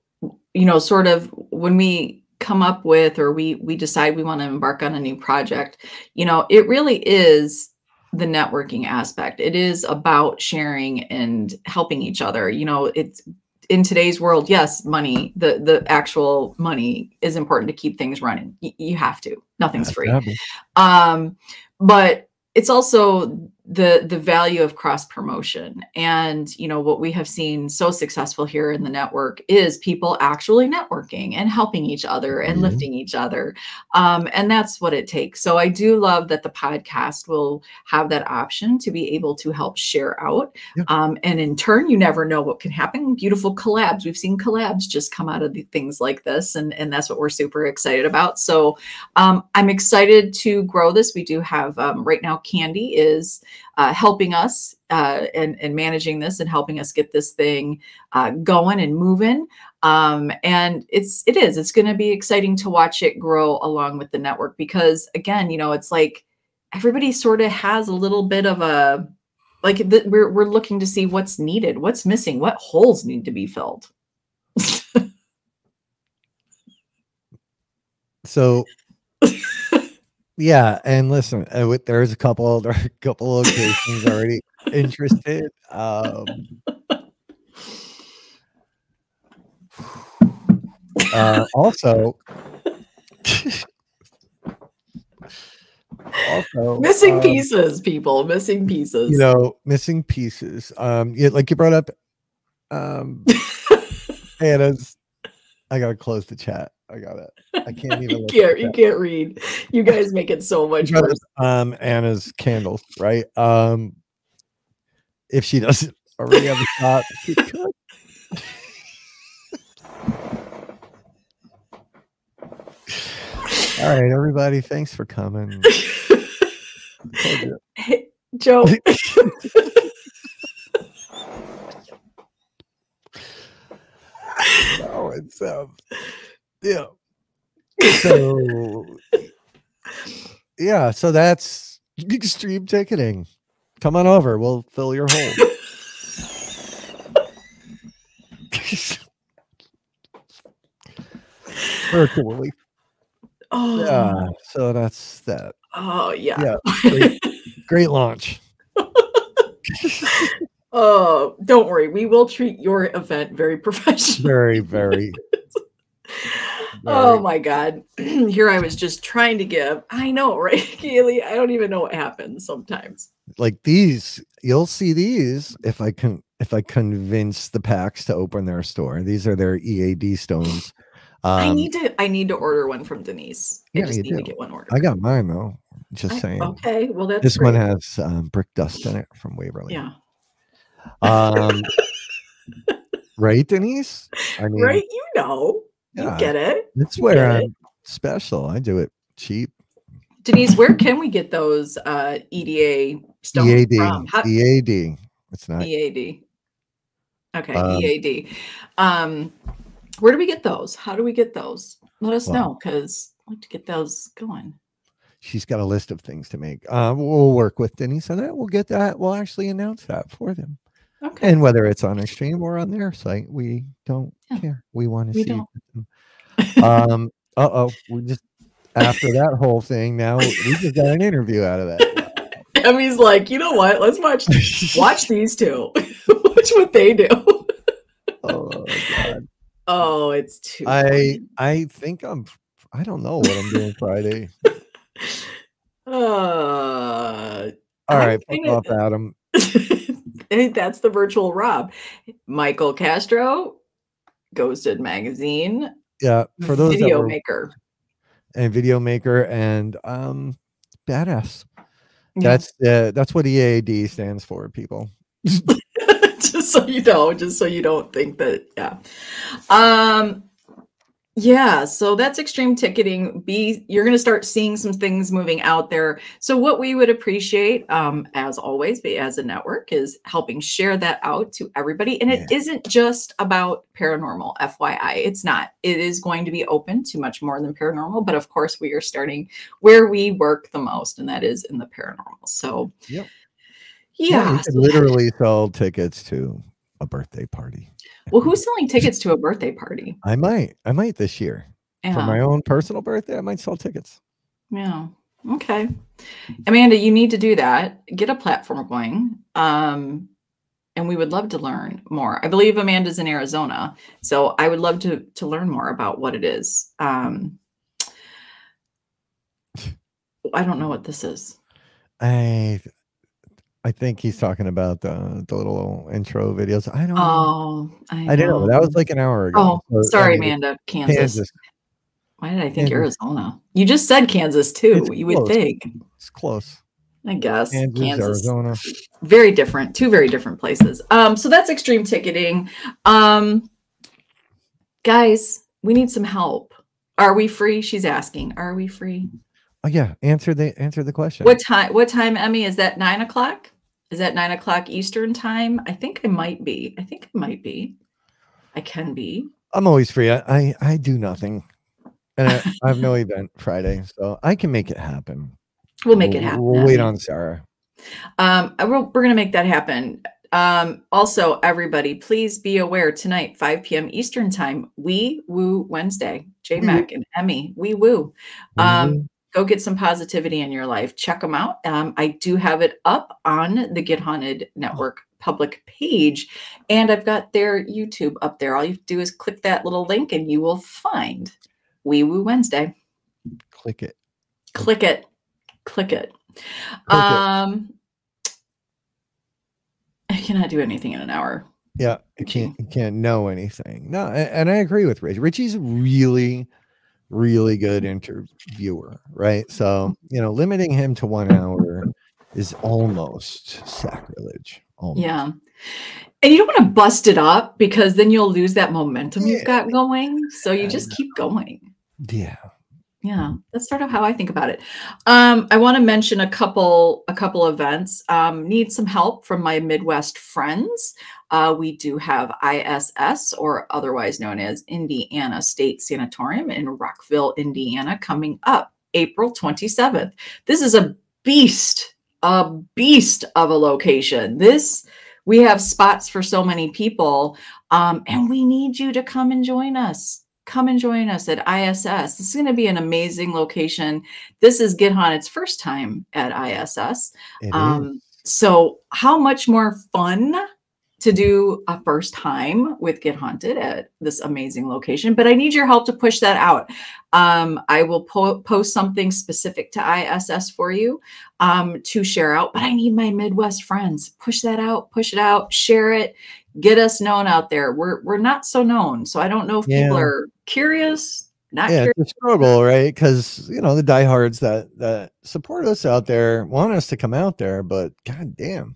you know, sort of when we come up with or we we decide we want to embark on a new project, you know, it really is the networking aspect. It is about sharing and helping each other. You know, it's in today's world, yes, money, the the actual money is important to keep things running. Y- you have to. Nothing's free Yeah, um but it's also the the value of cross promotion and you know what we have seen so successful here in the network is people actually networking and helping each other and Mhm. lifting each other um, and that's what it takes so i do love that the podcast will have that option to be able to help share out Yeah. um, and in turn you never know what can happen beautiful collabs we've seen collabs just come out of the things like this and and that's what we're super excited about so um, I'm excited to grow this. We do have um, right now. Candy is uh, helping us uh, and and managing this and helping us get this thing uh, going and moving. Um, and it's it is it's going to be exciting to watch it grow along with the network because again, you know, it's like everybody sort of has a little bit of a like th- we're we're looking to see what's needed, what's missing, what holes need to be filled. So yeah, and listen, uh, there's a couple there are a couple locations already interested. Um, uh, also, also missing um, pieces, people, missing pieces. You know, missing pieces. Um, yeah, like you brought up, um, Anna's. I gotta close the chat. I got it. I can't even. you can't you can't read. You guys make it so much worse. um Anna's candles, right? Um if she doesn't already have a shot, she could. All right, everybody, thanks for coming. Hey, Joe, so yeah. So yeah, so that's extreme ticketing. Come on over. We'll fill your hole. Virtually. Oh, Yeah. So that's that. oh yeah. Yeah. Great, great launch. Oh, don't worry. We will treat your event very professional. Very, very. Oh my God. Here I was just trying to give. I know, right, Kaylee? I don't even know what happens sometimes. like these you'll see these if i can if i convince the packs to open their store these are their ead stones um, I need to I need to order one from Denise. I Yeah, just you need to get one ordered. i got mine though just I- saying Okay, well that's this one has um, brick dust in it from waverly yeah. um right denise i mean Right, you know. Yeah, You get it. that's where i'm it. special i do it cheap Denise, where can we get those uh EDA stones ead from? How- ead it's not EAD. Okay, Um, EAD. Um, where do we get those? How do we get those? Let us Well- know because I'd like to get those going. she's got a list of things to make uh, we'll work with denise on that we'll get that we'll actually announce that for them Okay. And whether it's on Extreme or on their site, we don't Yeah. care. We want to We see. don't. Um. Uh oh. We just after that whole thing. Now we just got an interview out of that. Emmy's like, you know what? Let's watch watch these two. watch what they do. oh God. Oh, it's too. I funny. I think I'm. I don't know what I'm doing Friday. Uh, All right, fuck off, Adam. that's the virtual Rob. Michael Castro, Ghosted Magazine, Yeah, for those video were, maker. and video maker and um, badass. That's uh, that's what EAD stands for, people. just so you know, just so you don't think that, yeah. Um, yeah, so that's extreme ticketing. B, you're going to start seeing some things moving out there. So, what we would appreciate, um, as always, be as a network, is helping share that out to everybody. And it not just about paranormal, FYI. It's not. It is going to be open to much more than paranormal. But of course, we are starting where we work the most, and that is in the paranormal. So, Yep. yeah. you could literally sell tickets to a birthday party. Well, who's selling tickets to a birthday party? I might, I might this year for my own personal birthday. I might sell tickets. Yeah. Okay. Amanda, you need to do that. Get a platform going. Um, and we would love to learn more. I believe Amanda's in Arizona, so I would love to to learn more about what it is. Um, I don't know what this is. I, I think he's talking about the the little intro videos. I don't. know. Oh, I, I didn't know. That was like an hour ago. Oh, So, sorry, I mean, Amanda. Kansas. Kansas. Why did I think Kansas. Arizona? You just said Kansas too. It's you would think. It's close. I guess Kansas, Kansas. Arizona. very different two very different places um so that's extreme ticketing um guys we need some help are we free she's asking are we free Oh yeah. Answer the answer the question. what time what time emmy is that nine o'clock is that nine o'clock eastern time i think i might be i think i might be i can be I'm always free. I I, I do nothing, and I, I have no event Friday, so I can make it happen. we'll make it happen We'll wait on Sarah. Um, will- we're going to make that happen. Um, also, everybody, please be aware tonight, 5 p.m. Eastern Time, We Woo Wednesday. J Mac and Emmy, We Woo. Um, Mhm. Go get some positivity in your life. Check them out. Um, I do have it up on the Get Haunted Network public page, and I've got their YouTube up there. All you do is click that little link, and you will find Wee Woo Wednesday. Click it. Click it. Click it. Click it. Um, I cannot do anything in an hour. Yeah, you can't you can't know anything. No, a- and I agree with Rich. Richie's really, really good interviewer, right? So you know, limiting him to one hour is almost sacrilege. Almost. Yeah. And you don't want to bust it up because then you'll lose that momentum you've got going. So you just keep going. Yeah. Yeah, that's sort of how I think about it. Um, I want to mention a couple a couple events. Um, need some help from my Midwest friends. Uh, we do have ISS, or otherwise known as Indiana State Sanatorium in Rockville, Indiana, coming up April 27th. This is a beast, a beast of a location. This we have spots for so many people, um, and we need you to come and join us come and join us at ISS. This is going to be an amazing location. This is Get Haunted's first time at ISS. Um, so, how much more fun to do a first time with Get Haunted at this amazing location? But I need your help to push that out. Um, I will po- post something specific to ISS for you um, to share out, but I need my Midwest friends. Push that out, push it out, share it get us known out there. We're we're not so known, so I don't know if yeah. people are curious. Not yeah, curious. it's a struggle, right? Because you know the diehards that that support us out there want us to come out there, but god damn,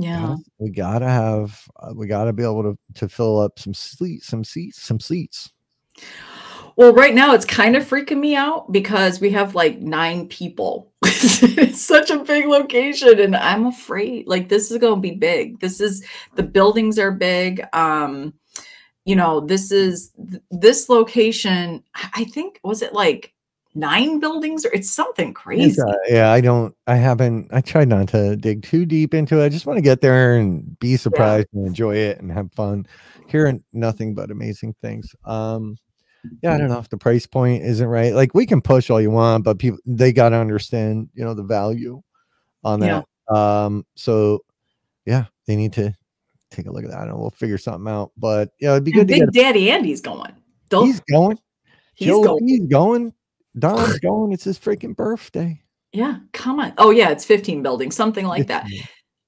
yeah, we gotta have uh, we gotta be able to to fill up some seats, some seats, some seats. Well, right now it's kind of freaking me out because we have like nine people. it's such a big location, and I'm afraid like this is going to be big. This is the buildings are big. Um, you know, this is this location. I think was it like nine buildings or it's something crazy. Uh, yeah, I don't, I haven't, I tried not to dig too deep into it. I just want to get there and be surprised yeah. and enjoy it and have fun. Hearing nothing but amazing things. Um, yeah, I don't know if the price point isn't right. Like we can push all you want, but people they got to understand, you know, the value on that. Yeah. Um, so yeah, they need to take a look at that and we'll figure something out. But yeah, it'd be good. Big Daddy Andy's going. Don't, he's going. He's Joe, going. He's going. Don's going. It's his freaking birthday. Yeah, come on. Oh yeah, it's 15 buildings, something like that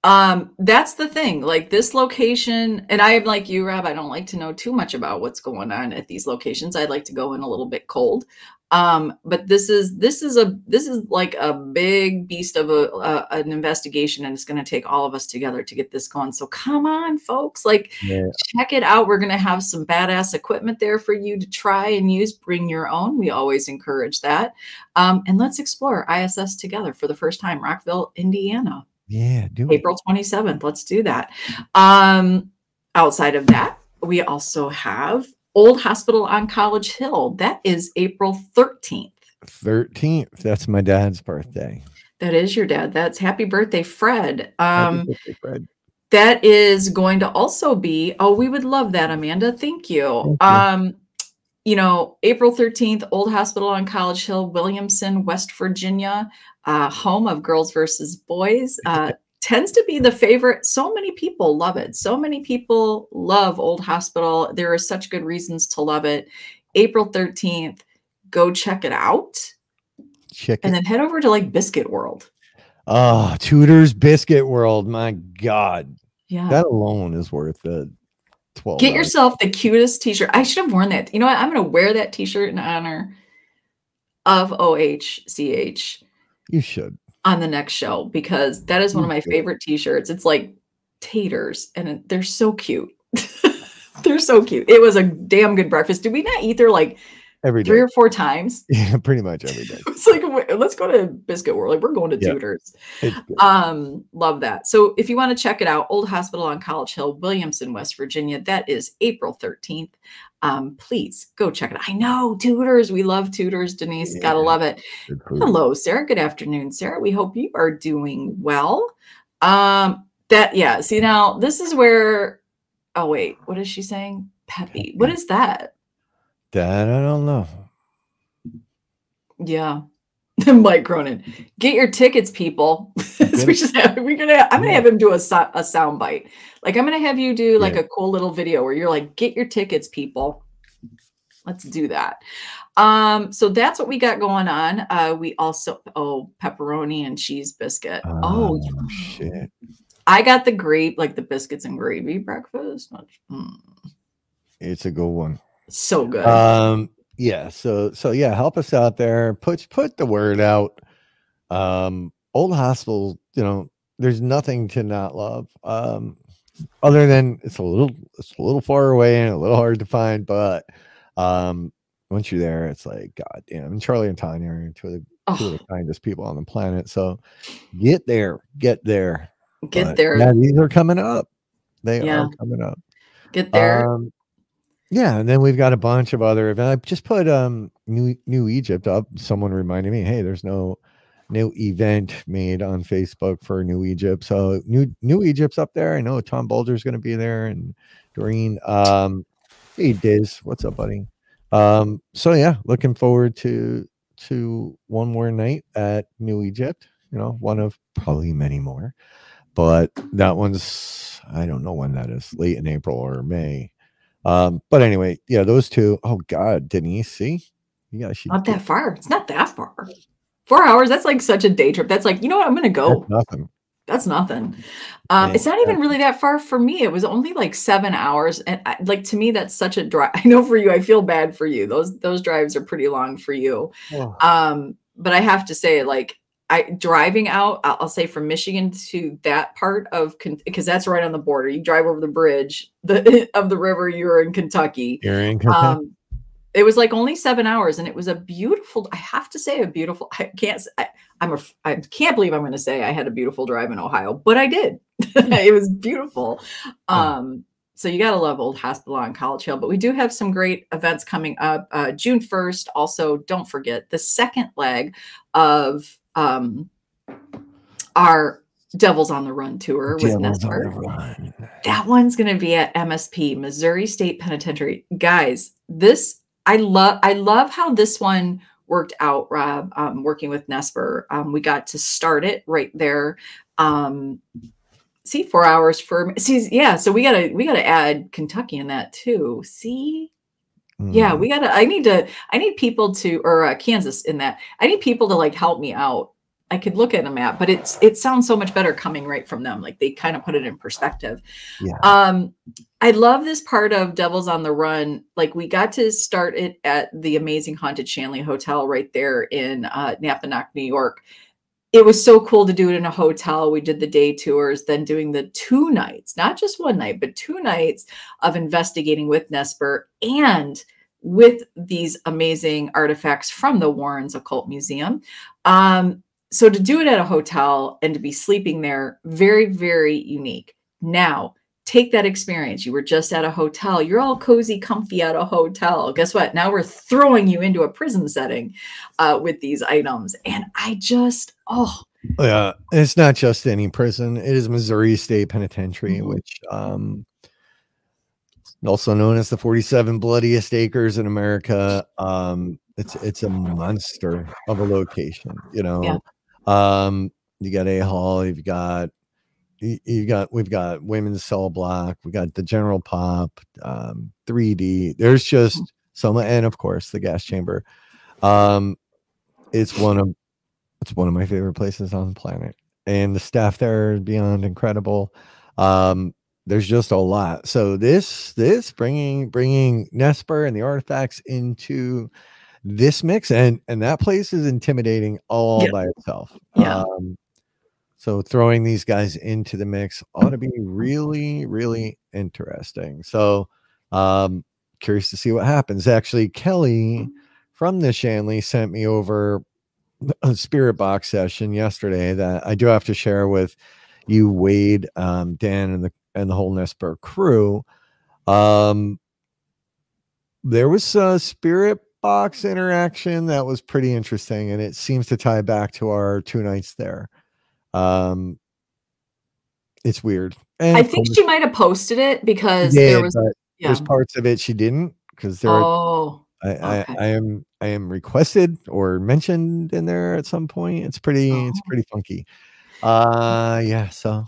um that's the thing like this location and i am like you rob i don't like to know too much about what's going on at these locations i'd like to go in a little bit cold um but this is this is a this is like a big beast of a, a an investigation and it's going to take all of us together to get this going so come on folks like yeah. check it out we're going to have some badass equipment there for you to try and use bring your own we always encourage that um and let's explore iss together for the first time rockville indiana yeah, do April 27th. Let's do that. Um, outside of that, we also have Old Hospital on College Hill. That is April 13th. 13th. That's my dad's birthday. That is your dad. That's happy birthday, Fred. Um, birthday, Fred. That is going to also be, oh, we would love that, Amanda. Thank you. Thank you. Um, you know, April 13th, Old Hospital on College Hill, Williamson, West Virginia uh, home of Girls versus Boys. Uh, tends to be the favorite. So many people love it. So many people love Old Hospital. There are such good reasons to love it. April 13th, go check it out. Check and it. then head over to like Biscuit World. Oh, Tudor's Biscuit World. My God. Yeah. That alone is worth it. 12 Get yourself the cutest t-shirt. I should have worn that. You know what? I'm going to wear that t-shirt in honor of OHCH you should. On the next show because that is one of my favorite t-shirts. It's like taters and they're so cute. they're so cute. It was a damn good breakfast. Did we not eat there like every three day. or four times? Yeah, pretty much every day. it's like let's go to Biscuit World. Like we're going to. Tudors. Um, love that. So if you want to check it out, Old Hospital on College Hill, Williamson, West Virginia. That is April 13th um, please go check it out. I know Tudors, We love Tudors. Denise. Yeah. Gotta love it. Hello, Sarah. Good afternoon, Sarah. We hope you are doing well. Um, that yeah, see now this is where oh wait, what is she saying? Peppy. What is that? That I don't know. Yeah. Mike Cronin, get your tickets, people. we just have, we're gonna. I'm gonna have him do a a sound bite. Like I'm gonna have you do like yeah. a cool little video where you're like, get your tickets, people. Let's do that. Um, so that's what we got going on. Uh, we also oh pepperoni and cheese biscuit. Oh, oh shit. I got the grape, like the biscuits and gravy breakfast. Mm. It's a good one. So good. Um, yeah so so yeah help us out there put put the word out um old hospital you know there's nothing to not love um other than it's a little it's a little far away and a little hard to find but um once you're there it's like god damn and charlie and tanya are two of the, oh. two of the kindest people on the planet so get there get there get but, there yeah these are coming up They Yeah. are coming up. Get there. Um, yeah, and then we've got a bunch of other events. I just put um New New Egypt up. Someone reminded me, hey, there's no new event made on Facebook for New Egypt. So New New Egypt's up there. I know Tom Bulger's going to be there and Doreen. Um, hey Diz, what's up, buddy? Um, so yeah, looking forward to to one more night at New Egypt. You know, one of probably many more, but that one's I don't know when that is, late in April or May. Um, but anyway, yeah, those two. Oh God, Denise, see, you guys should not that far. It's not that far. Four hours. That's like such a day trip. That's like, you know what? I'm gonna go. that's nothing. That's nothing. Um, Yeah, it's not even really that far for me. It was only like seven hours, and I, like to me, that's such a drive. I know for you, I feel bad for you. Those those drives are pretty long for you. Oh, Um, but I have to say, like, I driving out, I'll, say from Michigan to that part of because that's right on the border. You drive over the bridge the of the river, you're in Kentucky. you're in Kentucky? Um, it was like only seven hours, and it was a beautiful. I have to say, a beautiful. I can't. I'm a. I can't believe I'm going to say I had a beautiful drive in Ohio, but I did. it was beautiful. Um, so you gotta love Old Hospital on College Hill. But we do have some great events coming up. Uh, June 1st. Also, don't forget the second leg of um, our Devils on the Run tour with Devils on Nesper that one's going to be at MSP, Missouri State Penitentiary. Guys, this I love I love how this one worked out, Rob, um, working with Nesper. Um, we got to start it right there. Um, see, four hours for see, yeah. So we gotta we gotta add Kentucky in that too. See, yeah, Mm. we gotta. I need to. I need people to, or uh, Kansas in that. I need people to like help me out. I could look at a map, but it's it sounds so much better coming right from them. Like they kind of put it in perspective. Yeah. Um, I love this part of Devils on the Run. Like we got to start it at the amazing haunted Shanley Hotel right there in uh, Napanoch, New York. It was so cool to do it in a hotel. We did the day tours, then doing the two nights, not just one night, but two nights of investigating with Nesper and with these amazing artifacts from the Warrens Occult Museum. Um, so to do it at a hotel and to be sleeping there, very, very unique. Now, take that experience. You were just at a hotel, you're all cozy, comfy at a hotel. Guess what? Now we're throwing you into a prison setting uh, with these items. And I just, oh, Yeah, it's not just any prison. It is Missouri State Penitentiary, Mhm. which um also known as the 47 bloodiest acres in America. Um it's it's a monster of a location, you know. Um you got a hall, you've got you, got we've got women's cell block, we got the general pop, um 3D. There's just so and of course the gas chamber. Um it's one of it's one of my favorite places on the planet and the staff there is beyond incredible um there's just a lot so this this bringing bringing nesper and the artifacts into this mix and and that place is intimidating all Yeah. by itself Yeah. um so throwing these guys into the mix ought to be really really interesting so um curious to see what happens actually kelly from the shanley sent me over a spirit box session yesterday that I do have to share with you, Wade, um, Dan, and the and the whole Nesper crew. Um, there was a spirit box interaction that was pretty interesting, and it seems to tie back to our two nights there. Um, it's weird. And I think she might have posted it because she there was, yeah. there's parts of it she didn't because there are Oh, I, Okay. I, I am I am requested or mentioned in there at some point. It's pretty it's Oh. pretty funky. Uh yeah, so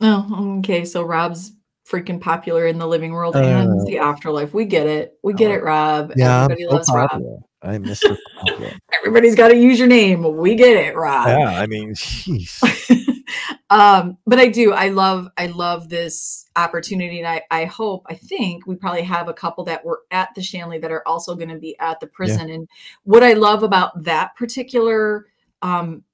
oh, okay. So Rob's freaking popular in the living world Uh, and the afterlife. We get it. We get oh, it, Rob. yeah, Everybody so loves Rob. Popular. I'm Mr. Popular. Everybody's got to use your name. We get it, Rob. yeah, I mean, jeez. um, but I do. I love. I love this opportunity, and I. I hope. I think we probably have a couple that were at the Shanley that are also going to be at the prison. And what I love about that particular um,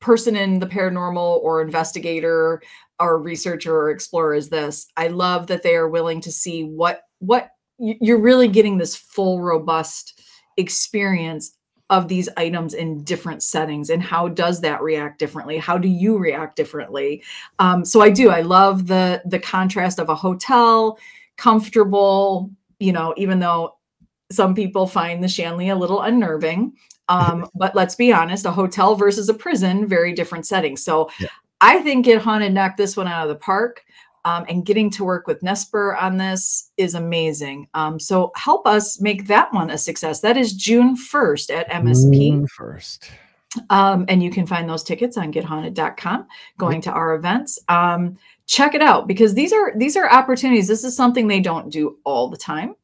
person in the paranormal or investigator or researcher or explorer is this. I love that they are willing to see what what you're really getting this full robust experience of these items in different settings and how does that react differently? How do you react differently? Um, so i do. I love the the contrast of a hotel comfortable you know even though some people find the shanley a little unnerving. Um, but let's be honest a hotel versus a prison very different settings so yeah. i think get haunted knocked this one out of the park um, and getting to work with Nesper on this is amazing. Um, so help us make that one a success. That is June 1st at MSP. June 1st. Um, and you can find those tickets on gethaunted.com going to our events. Um, check it out because these are these are opportunities. This is something they don't do all the time.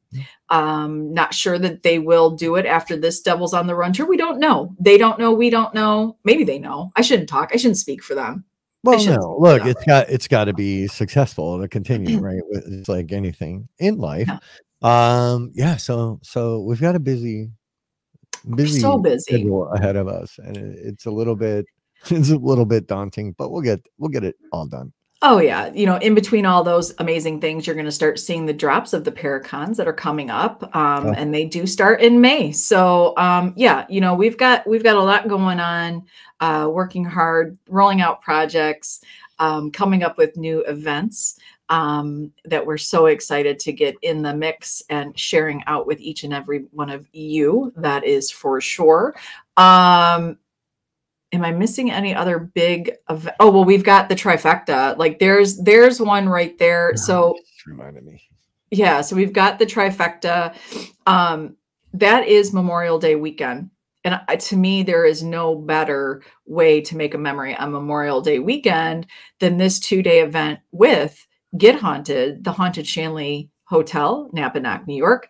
Um, not sure that they will do it after this Devils on the Run tour. We don't know. They don't know. We don't know. Maybe they know. I shouldn't talk. I shouldn't speak for them. Well, no, look, it's got it's got to be successful to continue, right? It's like anything in life. Yeah. Um, yeah. So so we've got a busy, busy, so busy ahead of us, and it's a little bit it's a little bit daunting, but we'll get we'll get it all done. Oh yeah, you know, in between all those amazing things, you're going to start seeing the drops of the Paracons that are coming up, um, oh. and they do start in May. So um, yeah, you know, we've got we've got a lot going on, uh, working hard, rolling out projects, um, coming up with new events um, that we're so excited to get in the mix and sharing out with each and every one of you. That is for sure. Um, am I missing any other big oh well we've got the trifecta. Like there's there's one right there. So reminded me. Yeah so we've got the trifecta. Um that is Memorial Day weekend. And to me there is no better way to make a memory on Memorial Day weekend than this two-day event with Get Haunted the Haunted Shanley Hotel Napanoch, New York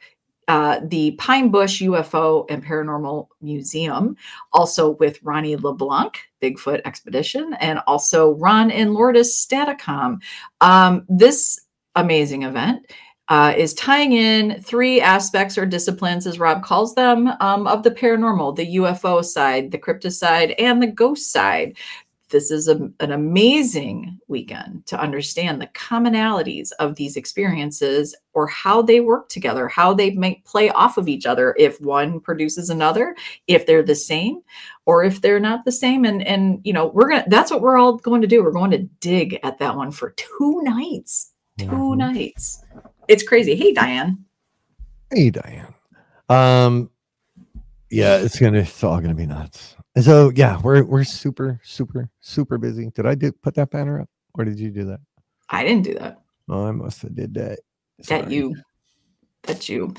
uh, the Pine Bush UFO and Paranormal Museum, also with Ronnie LeBlanc, Bigfoot Expedition, and also Ron and Lourdes Staticom. Um, this amazing event uh, is tying in three aspects or disciplines, as Rob calls them, um, of the paranormal the UFO side, the cryptid side, and the ghost side this is a, an amazing weekend to understand the commonalities of these experiences or how they work together, how they might play off of each other if one produces another, if they're the same, or if they're not the same. And and you know, we're gonna that's what we're all going to do. We're going to dig at that one for two nights. 2 mm-hmm. nights. It's crazy. Hey Diane. Hey Diane. Um yeah, it's gonna it's all gonna be nuts. And so yeah, we're we're super super super busy. Did I do put that banner up, or did you do that? I didn't do that. Oh, I must have did that. Sorry. That you. That's you.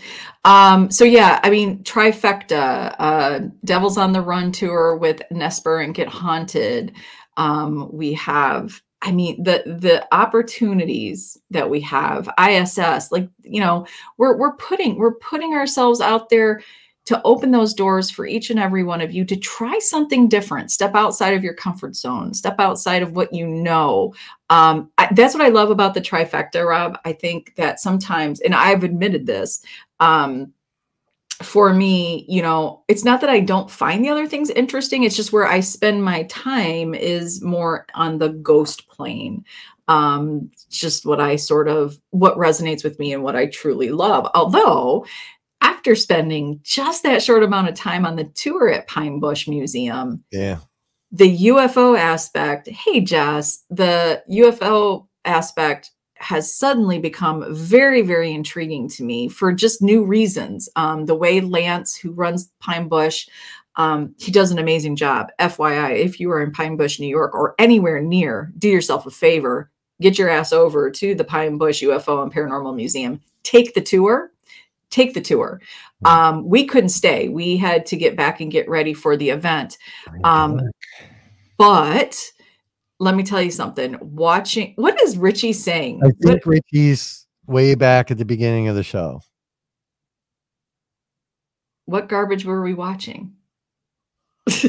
Um, so yeah, I mean trifecta, uh, Devils on the Run tour with Nesper and Get Haunted. Um, we have I mean the the opportunities that we have ISS like you know we're we're putting we're putting ourselves out there to open those doors for each and every one of you to try something different, step outside of your comfort zone, step outside of what you know. Um, I, that's what I love about the trifecta, Rob. I think that sometimes, and I've admitted this, um, for me, you know, it's not that I don't find the other things interesting. It's just where I spend my time is more on the ghost plane. Um, just what I sort of what resonates with me and what I truly love. Although after spending just that short amount of time on the tour at Pine Bush Museum, yeah, the UFO aspect, hey Jess, the UFO aspect has suddenly become very, very intriguing to me for just new reasons. Um, the way Lance, who runs Pine Bush, um, he does an amazing job. FYI, if you are in Pine Bush, New York, or anywhere near, do yourself a favor, get your ass over to the Pine Bush UFO and Paranormal Museum. Take the tour take the tour. Um, we couldn't stay. We had to get back and get ready for the event. Um, but let me tell you something. Watching, what is Richie saying? I think what, Richie's way back at the beginning of the show. What garbage were we watching?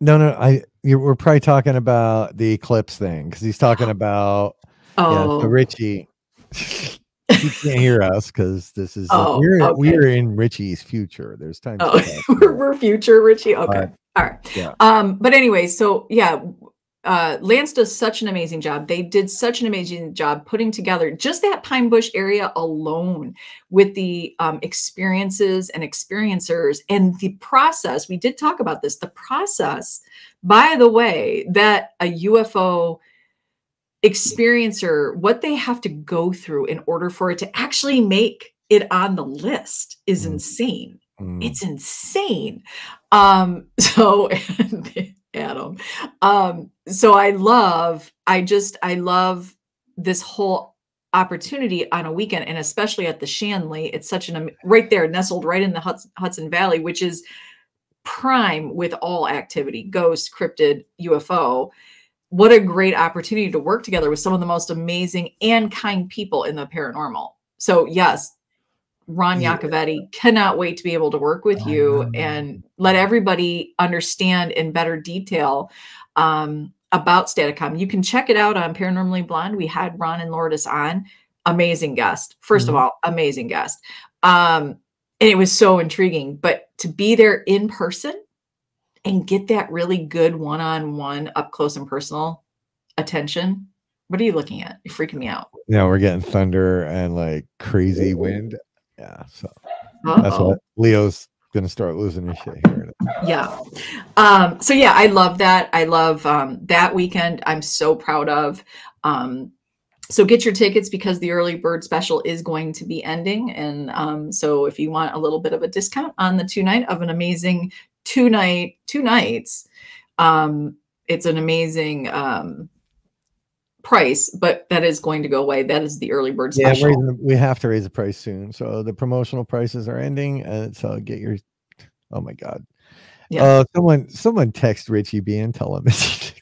no, no, I. You, we're probably talking about the eclipse thing because he's talking about. Oh, yeah, Richie. you can't hear us because this is oh, we're okay. we're in Richie's future. There's time. Oh, we're, we're, future Richie. Okay. Uh, All right. Yeah. Um, but anyway, so yeah, uh, Lance does such an amazing job. They did such an amazing job putting together just that Pine Bush area alone with the um, experiences and experiencers and the process. We did talk about this. The process, by the way, that a UFO experiencer, what they have to go through in order for it to actually make it on the list is Mm. insane. Mm. It's insane. Um, so Adam. Um, so I love, I just I love this whole opportunity on a weekend and especially at the Shanley. It's such an right there, nestled right in the Huds- Hudson Valley, which is prime with all activity, ghost, cryptid, UFO. What a great opportunity to work together with some of the most amazing and kind people in the paranormal. So yes, Ron Yeah. Yacovetti cannot wait to be able to work with you and let everybody understand in better detail um, about Staticom. You can check it out on Paranormally Blonde. We had Ron and Lourdes on. Amazing guest. 1st Mhm. of all, amazing guest. Um, and it was so intriguing. But to be there in person and get that really good one-on-one, up close and personal attention. What are you looking at? You're freaking me out. Yeah, we're getting thunder and like crazy wind. Yeah, so that's Uh-oh. what Leo's gonna start losing his shit here. yeah um so yeah i love that i love um that weekend i'm so proud of um so get your tickets because the early bird special is going to be ending and um so if you want a little bit of a discount on the two night of an amazing two night two nights um it's an amazing um price but that is going to go away that is the early bird Yeah, special the- we have to raise the price soon. So the promotional prices are ending, and so get your. Oh my god. Yeah. Uh, someone, someone text Richie B and tell him I'm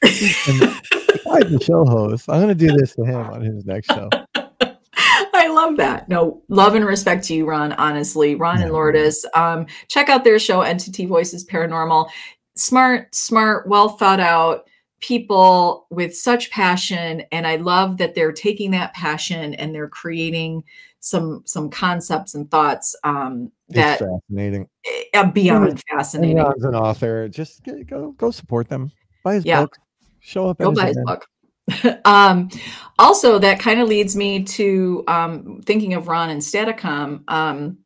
the show host. I'm gonna do this to him on his next show. Love that. No, love and respect to you, Ron. Honestly, Ron and Yeah. Lourdes. Um, check out their show, Entity Voices Paranormal. Smart, smart, well thought out people with such passion, and I love that they're taking that passion and they're creating some some concepts and thoughts um, It's that fascinating. uh, beyond And fascinating. Ron's an author. Just go go support them. Buy his Yeah. book. Show up. go buy his book. um, also, that kind of leads me to um, thinking of Ron and Staticom. Um,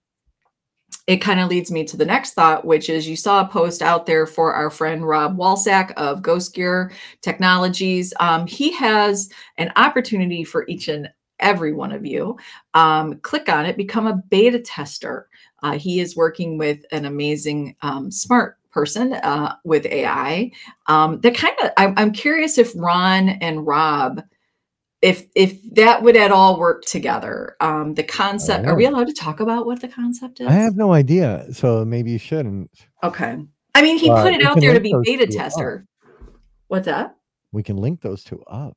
it kind of leads me to the next thought, which is you saw a post out there for our friend Rob Walsack of Ghost Gear Technologies. Um, he has an opportunity for each and every one of you. Um, click on it, become a beta tester. Uh, he is working with an amazing um, smart person uh, with AI. Um, that kind of, I'm, I'm curious if Ron and Rob, if if that would at all work together. Um, the concept. Are we allowed to talk about what the concept is? I have no idea. So maybe you shouldn't. Okay. I mean, he Uh, put it out there to be beta up. tester. What's that? We can link those two up.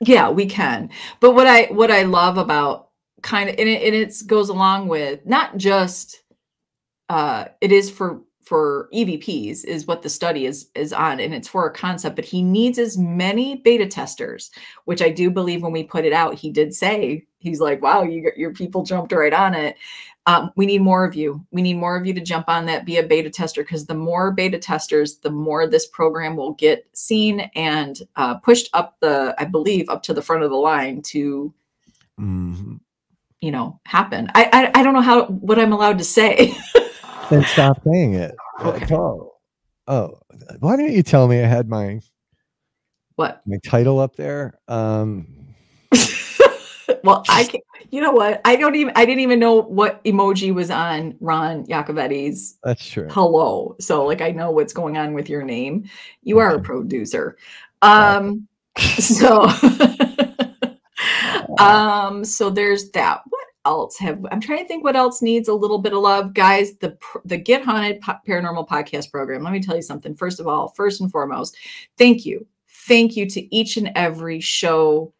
Yeah, we can. But what I what I love about kind of and it, and it goes along with not just uh it is for for EVPs is what the study is is on and it's for a concept but he needs as many beta testers which I do believe when we put it out he did say he's like wow you got your people jumped right on it. Um, we need more of you. We need more of you to jump on that be a beta tester because the more beta testers the more this program will get seen and uh, pushed up the i believe up to the front of the line to Mhm. you know happen. I i, I don't know how what i'm allowed to say Then stop saying it. Okay. Oh, oh. Why didn't you tell me I had my what my title up there? Um, well i can you know what i don't even i didn't even know what emoji was on ron yacovetti's that's true. hello so like i know what's going on with your name you are a producer um so um so there's that what else have i'm trying to think what else needs a little bit of love. Guys the the get haunted paranormal podcast program. Let me tell you something. First of all first and foremost thank you. Thank you to each and every show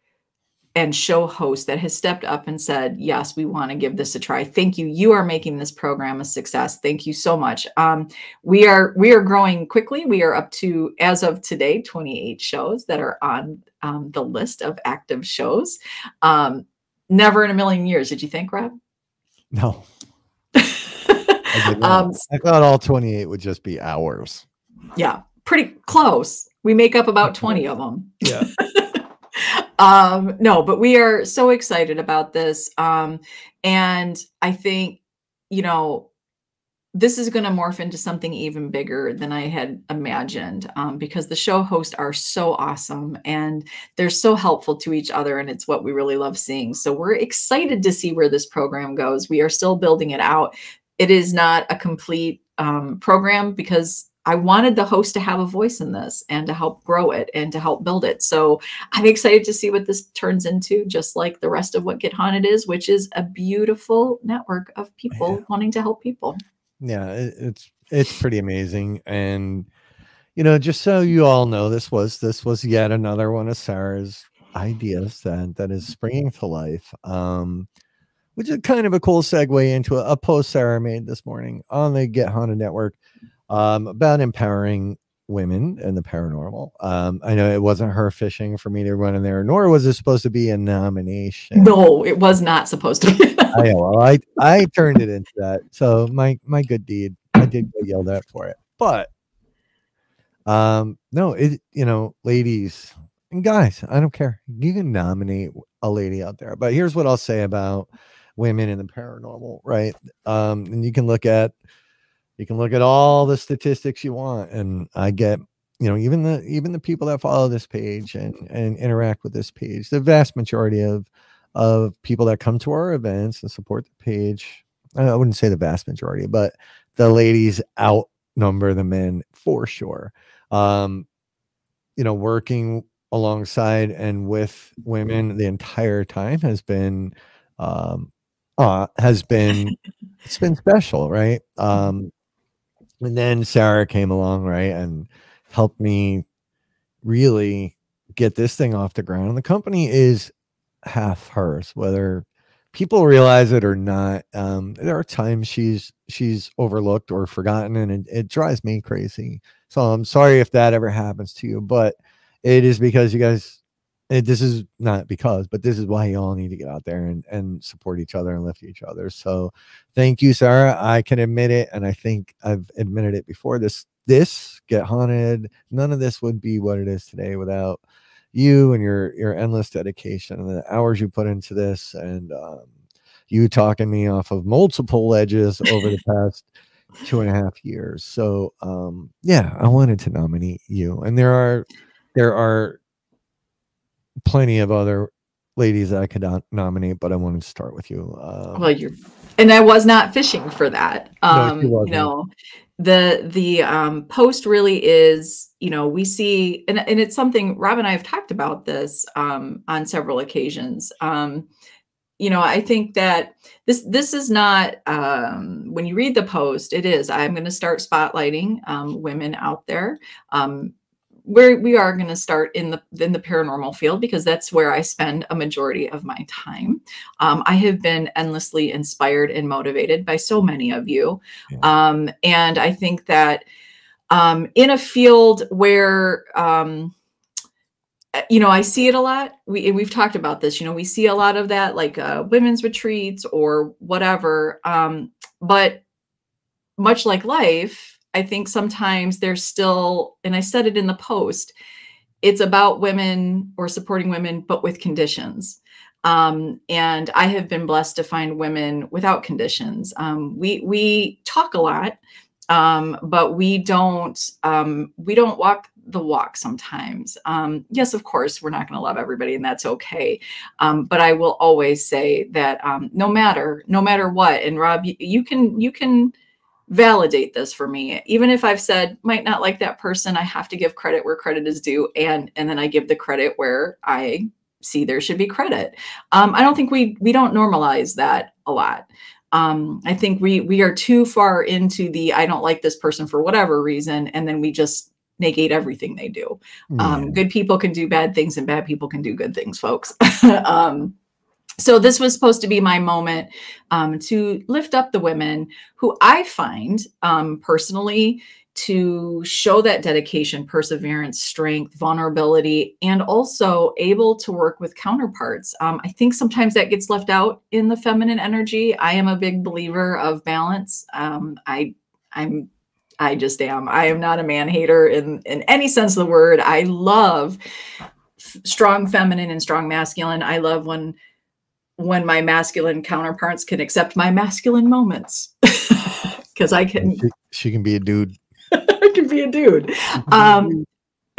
and show host that has stepped up and said yes we want to give this a try. Thank you. You are making this program a success. Thank you so much. Um, we are we are growing quickly. We are up to as of today 28 shows that are on um, the list of active shows. Um, never in a million years did you think rob No, I, um, I thought all 28 would just be hours. yeah pretty close We make up about 20 of them. Yeah. um, no, but we are so excited about this. Um, and I think, you know, this is going to morph into something even bigger than I had imagined um, because the show hosts are so awesome and they're so helpful to each other. And it's what we really love seeing. So we're excited to see where this program goes. We are still building it out. It is not a complete um, program because I wanted the host to have a voice in this and to help grow it and to help build it. So I'm excited to see what this turns into, just like the rest of what Get Haunted is, which is a beautiful network of people yeah. wanting to help people yeah it, it's it's pretty amazing and you know just so you all know this was this was yet another one of sarah's ideas that that is springing to life um which is kind of a cool segue into a, a post sarah made this morning on the get haunted network um about empowering women and the paranormal. Um, I know it wasn't her fishing for me to run in there, nor was it supposed to be a nomination. No, it was not supposed to be. I. Well, I I turned it into that. So my my good deed. I did get yelled at for it. But um no, it you know, ladies and guys, I don't care. You can nominate a lady out there. But here's what I'll say about women in the paranormal, right? Um, and you can look at you can look at all the statistics you want and i get you know even the even the people that follow this page and and interact with this page the vast majority of of people that come to our events and support the page. I wouldn't say the vast majority but the ladies outnumber the men for sure. Um you know working alongside and with women the entire time has been um uh has been it's been special right? Um and then Sarah came along, right, and helped me really get this thing off the ground. The company is half hers, whether people realize it or not. Um, there are times she's she's overlooked or forgotten, and it, it drives me crazy. So I'm sorry if that ever happens to you, but it is because you guys this is not because, but this is why you all need to get out there and, and support each other and lift each other. So thank you, Sarah. I can admit it. And I think I've admitted it before this, this get haunted. None of this would be what it is today without you and your, your endless dedication and the hours you put into this and, um, you talking me off of multiple ledges over the past two and a half years. So, um, yeah, I wanted to nominate you and there are, there are plenty of other ladies that I could nominate, but I wanted to start with you. Um, well, you're, and I was not fishing for that. Um, no, you know, the the um, post really is, you know, we see, and, and it's something Rob and I have talked about this um, on several occasions. Um, you know, I think that this this is not um, when you read the post. It is. I'm going to start spotlighting um, women out there. Um, where we are going to start in the in the paranormal field because that's where I spend a majority of my time. Um, I have been endlessly inspired and motivated by so many of you, yeah. um, and I think that um, in a field where um, eh, you know, I see it a lot. We we've talked about this. You know, we see a lot of that, like uh, women's retreats or whatever. Um, but much like life, I think sometimes there's still, and I said it in the post, it's about women or supporting women, but with conditions. Um, and I have been blessed to find women without conditions. Um, we we talk a lot, um, but we don't um, we don't walk the walk sometimes. Um, yes, of course, we're not going to love everybody, and that's okay. Um, but I will always say that no matter no matter what, and Rob, you, you can you can validate this for me. Even if i've said might not like that person i have to give credit where credit is due and and then i give the credit where i see there should be credit. Um, i don't think we we don't normalize that a lot. Um, i think we we are too far into the i don't like this person for whatever reason and then we just negate everything they do. Um, good people can do bad things and bad people can do good things folks. Um, so this was supposed to be my moment um, to lift up the women who I find um, personally to show that dedication, perseverance, strength, vulnerability, and also able to work with counterparts. Um, I think sometimes that gets left out in the feminine energy. I am a big believer of balance. Um, I I'm I just am. I am not a man hater in in any sense of the word. I love strong feminine and strong masculine. I love when when my masculine counterparts can accept my masculine moments because I can She, she can be a dude. I can be a dude. Um,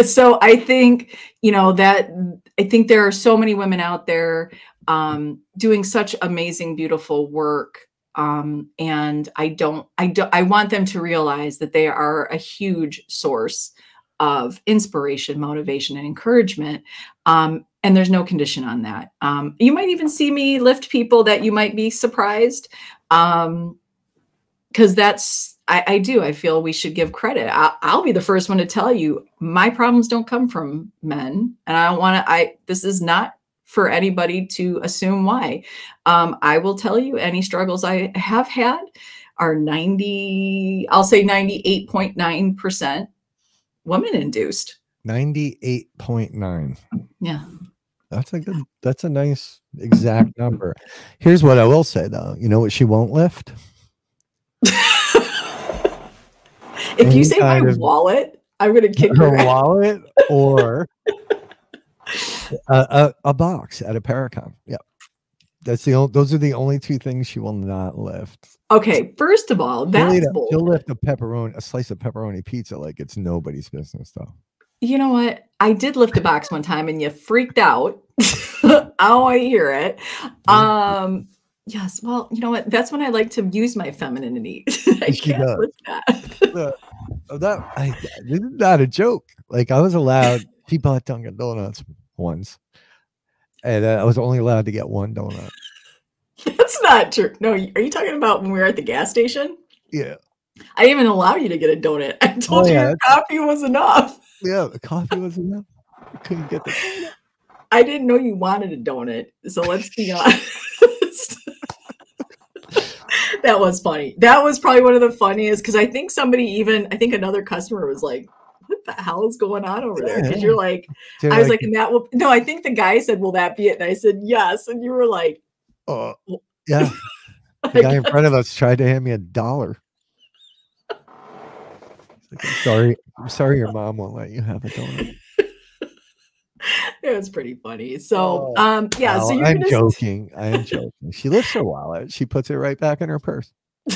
so I think you know that I think there are so many women out there um, doing such amazing, beautiful work. Um, and I don't, I don't, I want them to realize that they are a huge source of inspiration, motivation, and encouragement. Um, and there's no condition on that. Um, you might even see me lift people that you might be surprised. Um, because that's I, I do. I feel we should give credit. I'll, I'll be the first one to tell you my problems don't come from men, and I don't want to. I this is not for anybody to assume why. Um, I will tell you any struggles I have had are 90, I'll say 98.9% woman induced. 98.9. Yeah. That's a good, that's a nice exact number. Here's what I will say though. You know what she won't lift? if Any you say my of- wallet, I'm going to kick Her ass. wallet or a, a, a box at a Paracon. Yeah. That's the only, those are the only two things she will not lift. Okay, first of all, She'll, that's eat a, she'll lift a pepperoni, a slice of pepperoni pizza like it's nobody's business though. You know what? I did lift a box one time and you freaked out. oh, I hear it. Um, yes. Well, you know what? That's when I like to use my femininity. I She can't does. lift that. Oh, that I, this is not a joke. Like I was allowed. She bought Dunkin' Donuts once, and uh, I was only allowed to get one donut. That's not true. No, are you talking about when we were at the gas station? Yeah, I didn't even allow you to get a donut. I told Oh, you yeah, your coffee was enough. Yeah. The coffee was enough. I couldn't get the. I didn't know you wanted a donut. So let's be honest. that was funny. That was probably one of the funniest because I think somebody even, I think another customer was like, what the hell is going on over there? Because you're like, They're I was like, and that will, no, I think the guy said, will that be it? And I said, yes. And you were like, oh, yeah. The guy in front of us tried to hand me a dollar. Like, I'm sorry, I'm sorry, your mom won't let you have a donut. it was pretty funny. So, Oh, um, yeah. so you're I'm gonna joking. I am joking. She lifts her wallet. She puts it right back in her purse.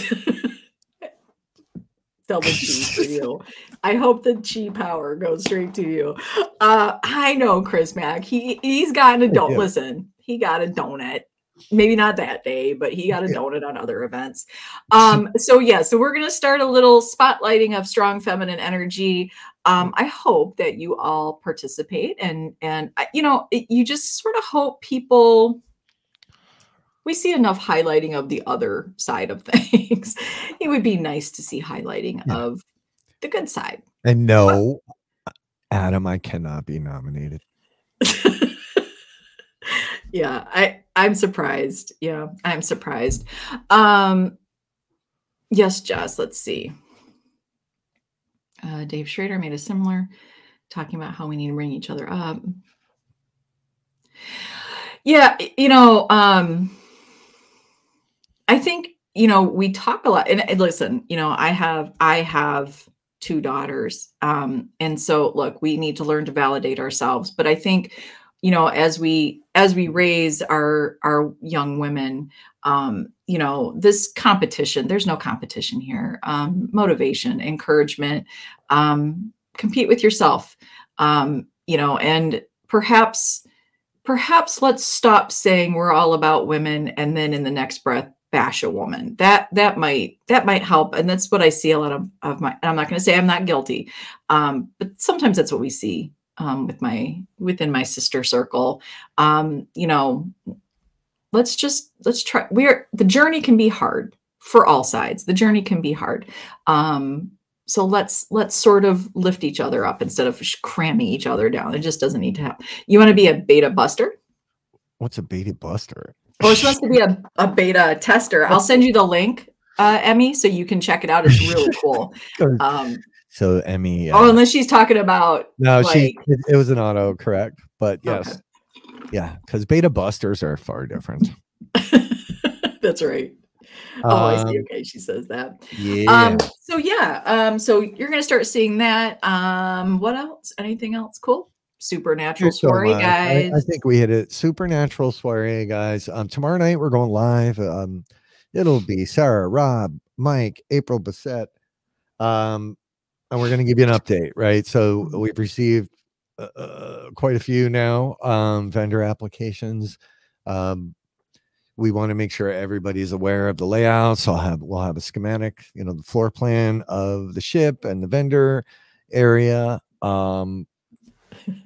double G for you. I hope the G power goes straight to you. Uh, I know Chris Mack. He he's got a donut. Yeah. Listen, he got a donut. Maybe not that day, but he got a donut on other events. Um, so yeah, so we're gonna start a little spotlighting of strong feminine energy. Um, I hope that you all participate and and you know it, you just sort of hope people we see enough highlighting of the other side of things. it would be nice to see highlighting Yeah. of the good side. And no, Adam, I cannot be nominated. yeah, I I'm surprised. Yeah, I'm surprised. Um yes, Jess, let's see. Uh, Dave Schrader made a similar talking about how we need to bring each other up. Yeah, you know, um I think, you know, we talk a lot and, and listen, you know, I have I have two daughters. Um and so look, we need to learn to validate ourselves, but I think you know as we as we raise our our young women um you know this competition there's no competition here. Um motivation encouragement um compete with yourself um you know and perhaps perhaps let's stop saying we're all about women and then in the next breath bash a woman. That that might that might help and that's what i see a lot of, of my i'm not going to say i'm not guilty um but sometimes that's what we see um, with my within my sister circle. Um you know let's just let's try we're the journey can be hard for all sides. The journey can be hard. Um so let's let's sort of lift each other up instead of cramming each other down. It just doesn't need to happen you want to be a beta buster? What's a beta buster? well she wants to be a, a beta tester i'll send you the link uh emmy so you can check it out. It's really cool. Um So Emmy. oh uh, unless she's talking about no, she. It, it was an auto correct, but Okay. yes, yeah, because beta busters are far different. That's right. oh, I see. Um, Okay, she says that. yeah. Um, so yeah, um, so you're gonna start seeing that. Um, what else? Anything else cool? Supernatural so story, much. I, guys. I think we hit it. Supernatural soiree, guys. Um, tomorrow night we're going live. Um, it'll be Sara, Rob, Mike, April Bissett. Um, and we're going to give you an update, right? So Mhm. we've received uh, uh, quite a few now um, vendor applications. Um, we want to make sure everybody's aware of the layouts. I'll have we'll have a schematic, you know, the floor plan of the ship and the vendor area. Um,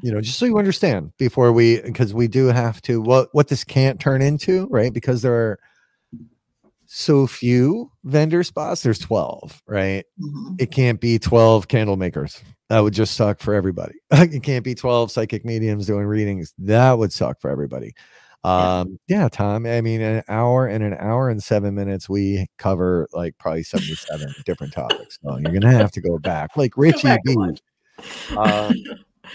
you know, just so you understand before we because we do have to what what this can't turn into, right? Because there are so few vendor spots. There's 12, right? Mhm. It can't be 12 candle makers. That would just suck for everybody. it can't be 12 psychic mediums doing readings. That would suck for everybody. Yeah. Um, yeah, Tom. I mean, an hour and an hour and seven minutes, we cover like probably 77 different topics. So you're gonna have to go back, like Richie back B. Um,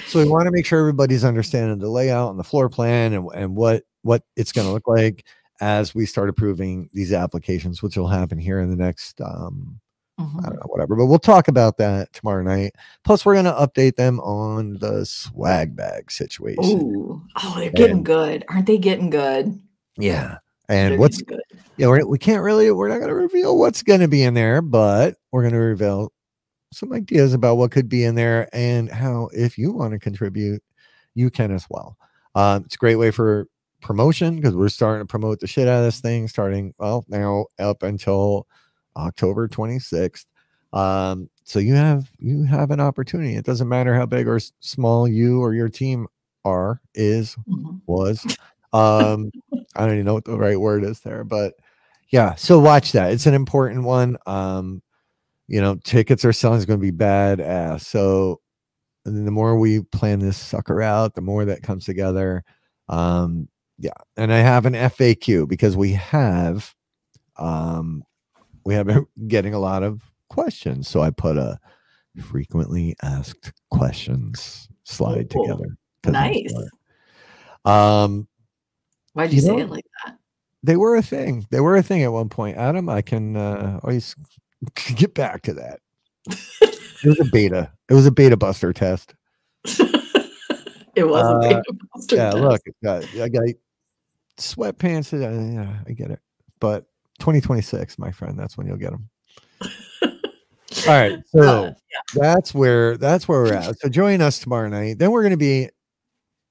so we want to make sure everybody's understanding the layout and the floor plan and, and what what it's going to look like as we start approving these applications, which will happen here in the next um, I Mhm. don't know, whatever. But we'll talk about that tomorrow night. Plus, we're going to update them on the swag bag situation. Ooh, oh, they're getting And- good, aren't they? Getting good. Yeah. They're And what's good. yeah, we're, we can't really we're not going to reveal what's going to be in there, but we're going to reveal some ideas about what could be in there and how if you want to contribute, you can as well. Um, it's a great way for promotion because we're starting to promote the shit out of this thing starting well now up until October 26th. Um, so you have you have an opportunity. It doesn't matter how big or small you or your team are, is, Mhm. was. Um, I don't even know what the right word is there, but yeah. So watch that. It's an important one. Um, you know, tickets are selling is going to be bad ass. So and then the more we plan this sucker out, the more that comes together. Um, yeah. And I have an FAQ because we have um we have been getting a lot of questions. So I put a frequently asked questions slide Oh, together. Nice. Um Why'd you, You say know- it like that? they were a thing. They were a thing at one point. Adam, I can uh, always get back to that. It was a beta. It was a beta buster test. it was a Uh, big monster yeah, test. look, I got, I got sweatpants. Uh, yeah, I get it. But 2026, my friend, that's when you'll get them. All right, so Uh, that's where that's where we're at. So join us tomorrow night. Then we're going to be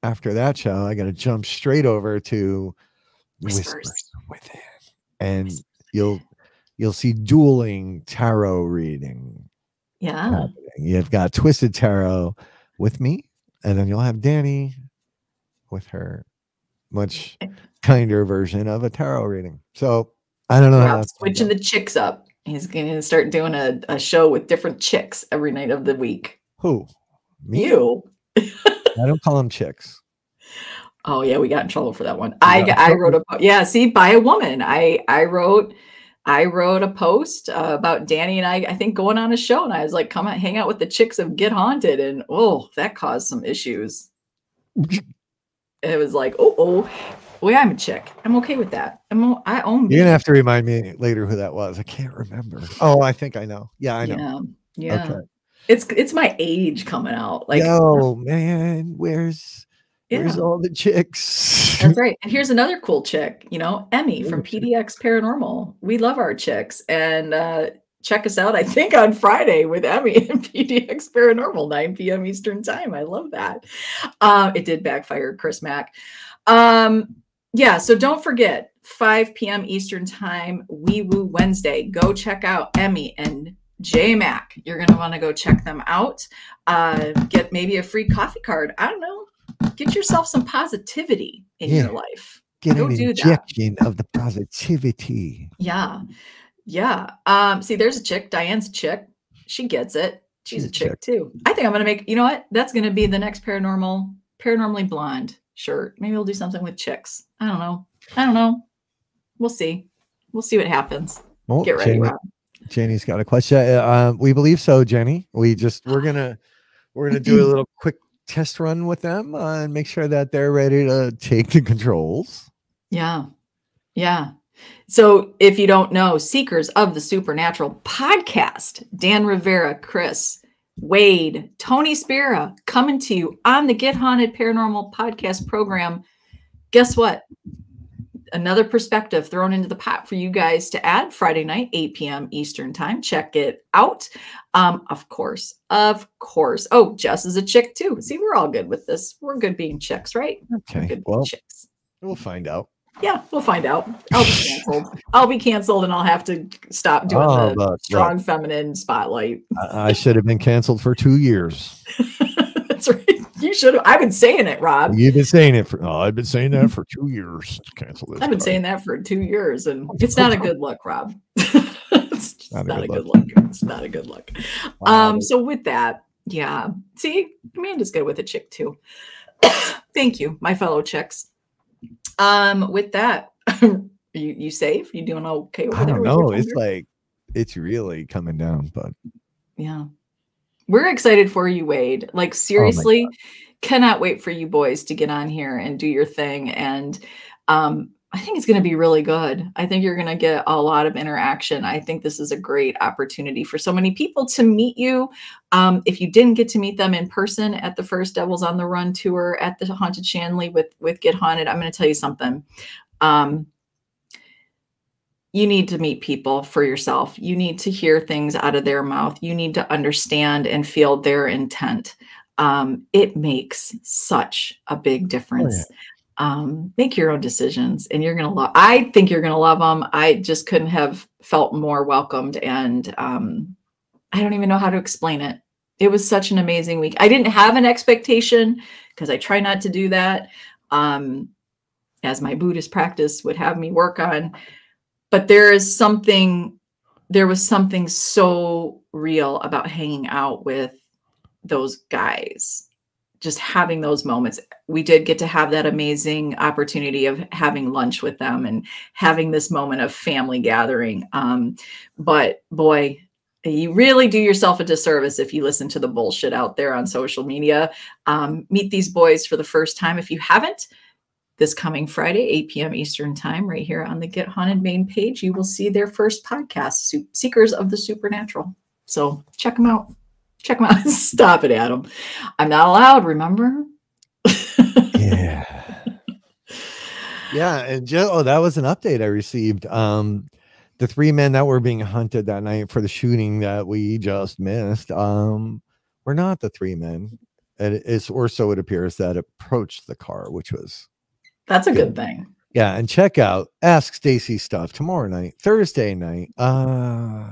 after that show. I got to jump straight over to Whispers. Whispers Within, and you'll you'll see dueling tarot reading yeah. happening. You've got Twisted Tarot with me, and then you'll have Danny with her much kinder version of a tarot reading. So I don't know how Rob's that's gonna switching the chicks up. He's going to start doing a, a show with different chicks every night of the week. who me. You. I don't call them chicks. Oh yeah, we got in trouble for that one. I got- I wrote a yeah. See, by a woman. I I wrote I wrote a post uh, about Danny and I. I think going on a show, and I was like, "Come on, hang out with the chicks of Get Haunted," and oh, that caused some issues. it was like, oh oh, well, I'm a chick. I'm okay with that. I'm I own. You're gonna have to remind me later who that was. I can't remember. Oh, I think I know. Yeah, I know. Yeah, yeah. Okay. It's it's my age coming out. Like, oh man, where's yeah. where's all the chicks? That's right. And here's another cool chick, you know, Emmy from. PDX Paranormal. We love our chicks. And uh, check us out, I think, on Friday with Emmy and PDX Paranormal, 9 p.m. Eastern Time. I love that. Uh, it did backfire, Chris Mack. Um, yeah, so don't forget, 5 p.m. Eastern Time, Wee Woo Wednesday. Go check out Emmy and J Mac. You're going to want to go check them out. Uh, get maybe a free coffee card. I don't know. Get yourself some positivity in Yeah. your life. Get Go an do that. injection of the positivity. Yeah. Yeah. Um, see, there's a chick. Diane's a chick. She gets it. She's, She's a chick, chick. too. I think I'm gonna make, you know what? That's gonna be the next paranormal, paranormally blonde shirt. Maybe we'll do something with chicks. I don't know. I don't know. We'll see. We'll see what happens. Oh, Get ready, Jenny, Rob. Jenny's got a question. Uh, um, we believe so, Jenny. We just we're gonna we're gonna do a little quick test run with them uh, and make sure that they're ready to take the controls. Yeah. Yeah. So, if you don't know, Seekers of the Supernatural podcast, Dan Rivera, Chris, Wade, Tony Spera coming to you on the Get Haunted Paranormal podcast program. Guess what? Another perspective thrown into the pot for you guys to add Friday night, 8 p.m. Eastern Time. Check it out. Um, of course, of course. Oh, Jess is a chick too. See, we're all good with this. We're good being chicks, right? Okay. Good Well, chicks. we'll find out. Yeah, we'll find out. I'll be canceled. I'll be canceled and I'll have to stop doing Oh, the look, strong feminine spotlight. I, I should have been canceled for two years. That's right. You should have. I've been saying it, Rob. You've been saying it for. Oh, I've been saying that for two years. Cancel this. I've been guy. saying that for two years, and it's not a good look, Rob. it's just Not not, a a good good look. It's not a good look. Wow. Um, so with that, yeah. See, Amanda's good with a chick too. Thank you, my fellow chicks. Um, with that, you you safe? You doing okay over I don't your know. It's like it's really coming down, but Yeah. We're excited for you, Wade. Like, seriously, cannot wait for you boys to get on here and do your thing. And um, I think it's going to be really good. I think you're going to get a lot of interaction. I think this is a great opportunity for so many people to meet you. Um, if you didn't get to meet them in person at the first Devils on the Run tour at the Haunted Shanley with with Get Haunted, I'm going to tell you something. Um, you need to meet people for yourself. You need to hear things out of their mouth. You need to understand and feel their intent. Um, it makes such a big difference. Um, make your own decisions, and you're gonna love. I think you're gonna love them. I just couldn't have felt more welcomed, and um, I don't even know how to explain it. It was such an amazing week. I didn't have an expectation because I try not to do that, um, as my Buddhist practice would have me work on but there is something there was something so real about hanging out with those guys. Just having those moments. We did get to have that amazing opportunity of having lunch with them and having this moment of family gathering. Um, but boy you really do yourself a disservice if you listen to the bullshit out there on social media. Um, meet these boys for the first time if you haven't this coming Friday, 8 p.m. Eastern Time, right here on the Get Haunted main page, you will see their first podcast, Seekers of the Supernatural. So check them out. Check them out. Stop it, Adam. I'm not allowed, remember? yeah. Yeah, and Joe, oh, that was an update I received. Um, the three men that were being hunted that night for the shooting that we just missed, um, were not the three men. And it's or so it appears that approached the car, which was That's a good thing. yeah. And check out Ask Stacy stuff tomorrow night, Thursday night. Uh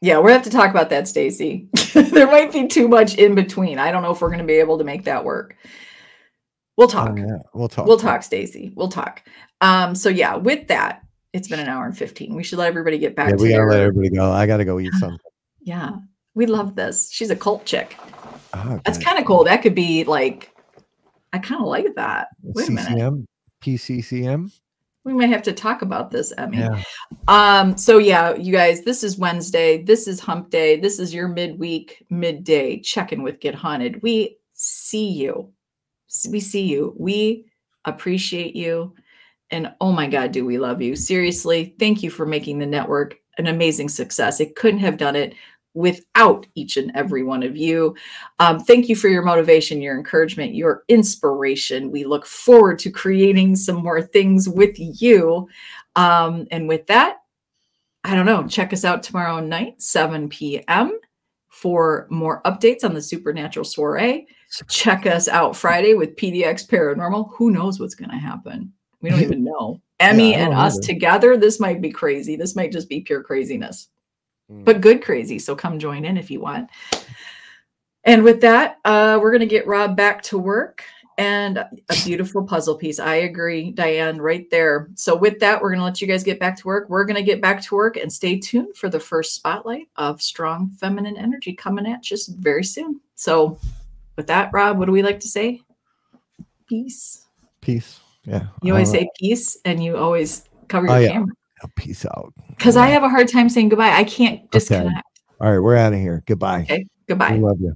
Yeah, we're gonna have to talk about that, Stacy. there might be too much in between. I don't know if we're gonna be able to make that work. We'll oh, talk. yeah, we'll talk. We'll talk, Stacy. We'll talk. Um, so yeah, with that, it's been an hour and 15. We should let everybody get back Yeah, to we gotta let everybody go. I gotta go eat something. Yeah, we love this. She's a cult chick. Oh, That's kind of cool. That could be like, I kind of like that. Wait a minute. CCM, PCCM. We might have to talk about this, Emmy. Yeah. Um, so yeah, you guys, this is Wednesday. This is hump day. This is your midweek, midday check-in with Get Haunted. We see you. We see you. We appreciate you. And oh my God, do we love you. Seriously, thank you for making the network an amazing success. It couldn't have done it without each and every one of you. Um, thank you for your motivation, your encouragement, your inspiration. We look forward to creating some more things with you. Um, and with that, I don't know, check us out tomorrow night, 7 p.m. for more updates on the Supernatural Soiree. Check us out Friday with PDX Paranormal. Who knows what's going to happen? We don't even know. Emmy I and us either. together, this might be crazy. This might just be pure craziness Mm. but good crazy. So come join in if you want. And with that, uh, we're going to get Rob back to work and a beautiful puzzle piece. I agree, Diane, right there. So with that, we're going to let you guys get back to work. We're going to get back to work and stay tuned for the first spotlight of strong feminine energy coming at just very soon. So with that, Rob, what do we like to say? Peace. Peace. Yeah. You always right. say peace and you always cover Oh, your yeah. camera peace out. because I have a hard time saying goodbye. I can't disconnect. All right, we're out of here. Goodbye. Okay. We love you.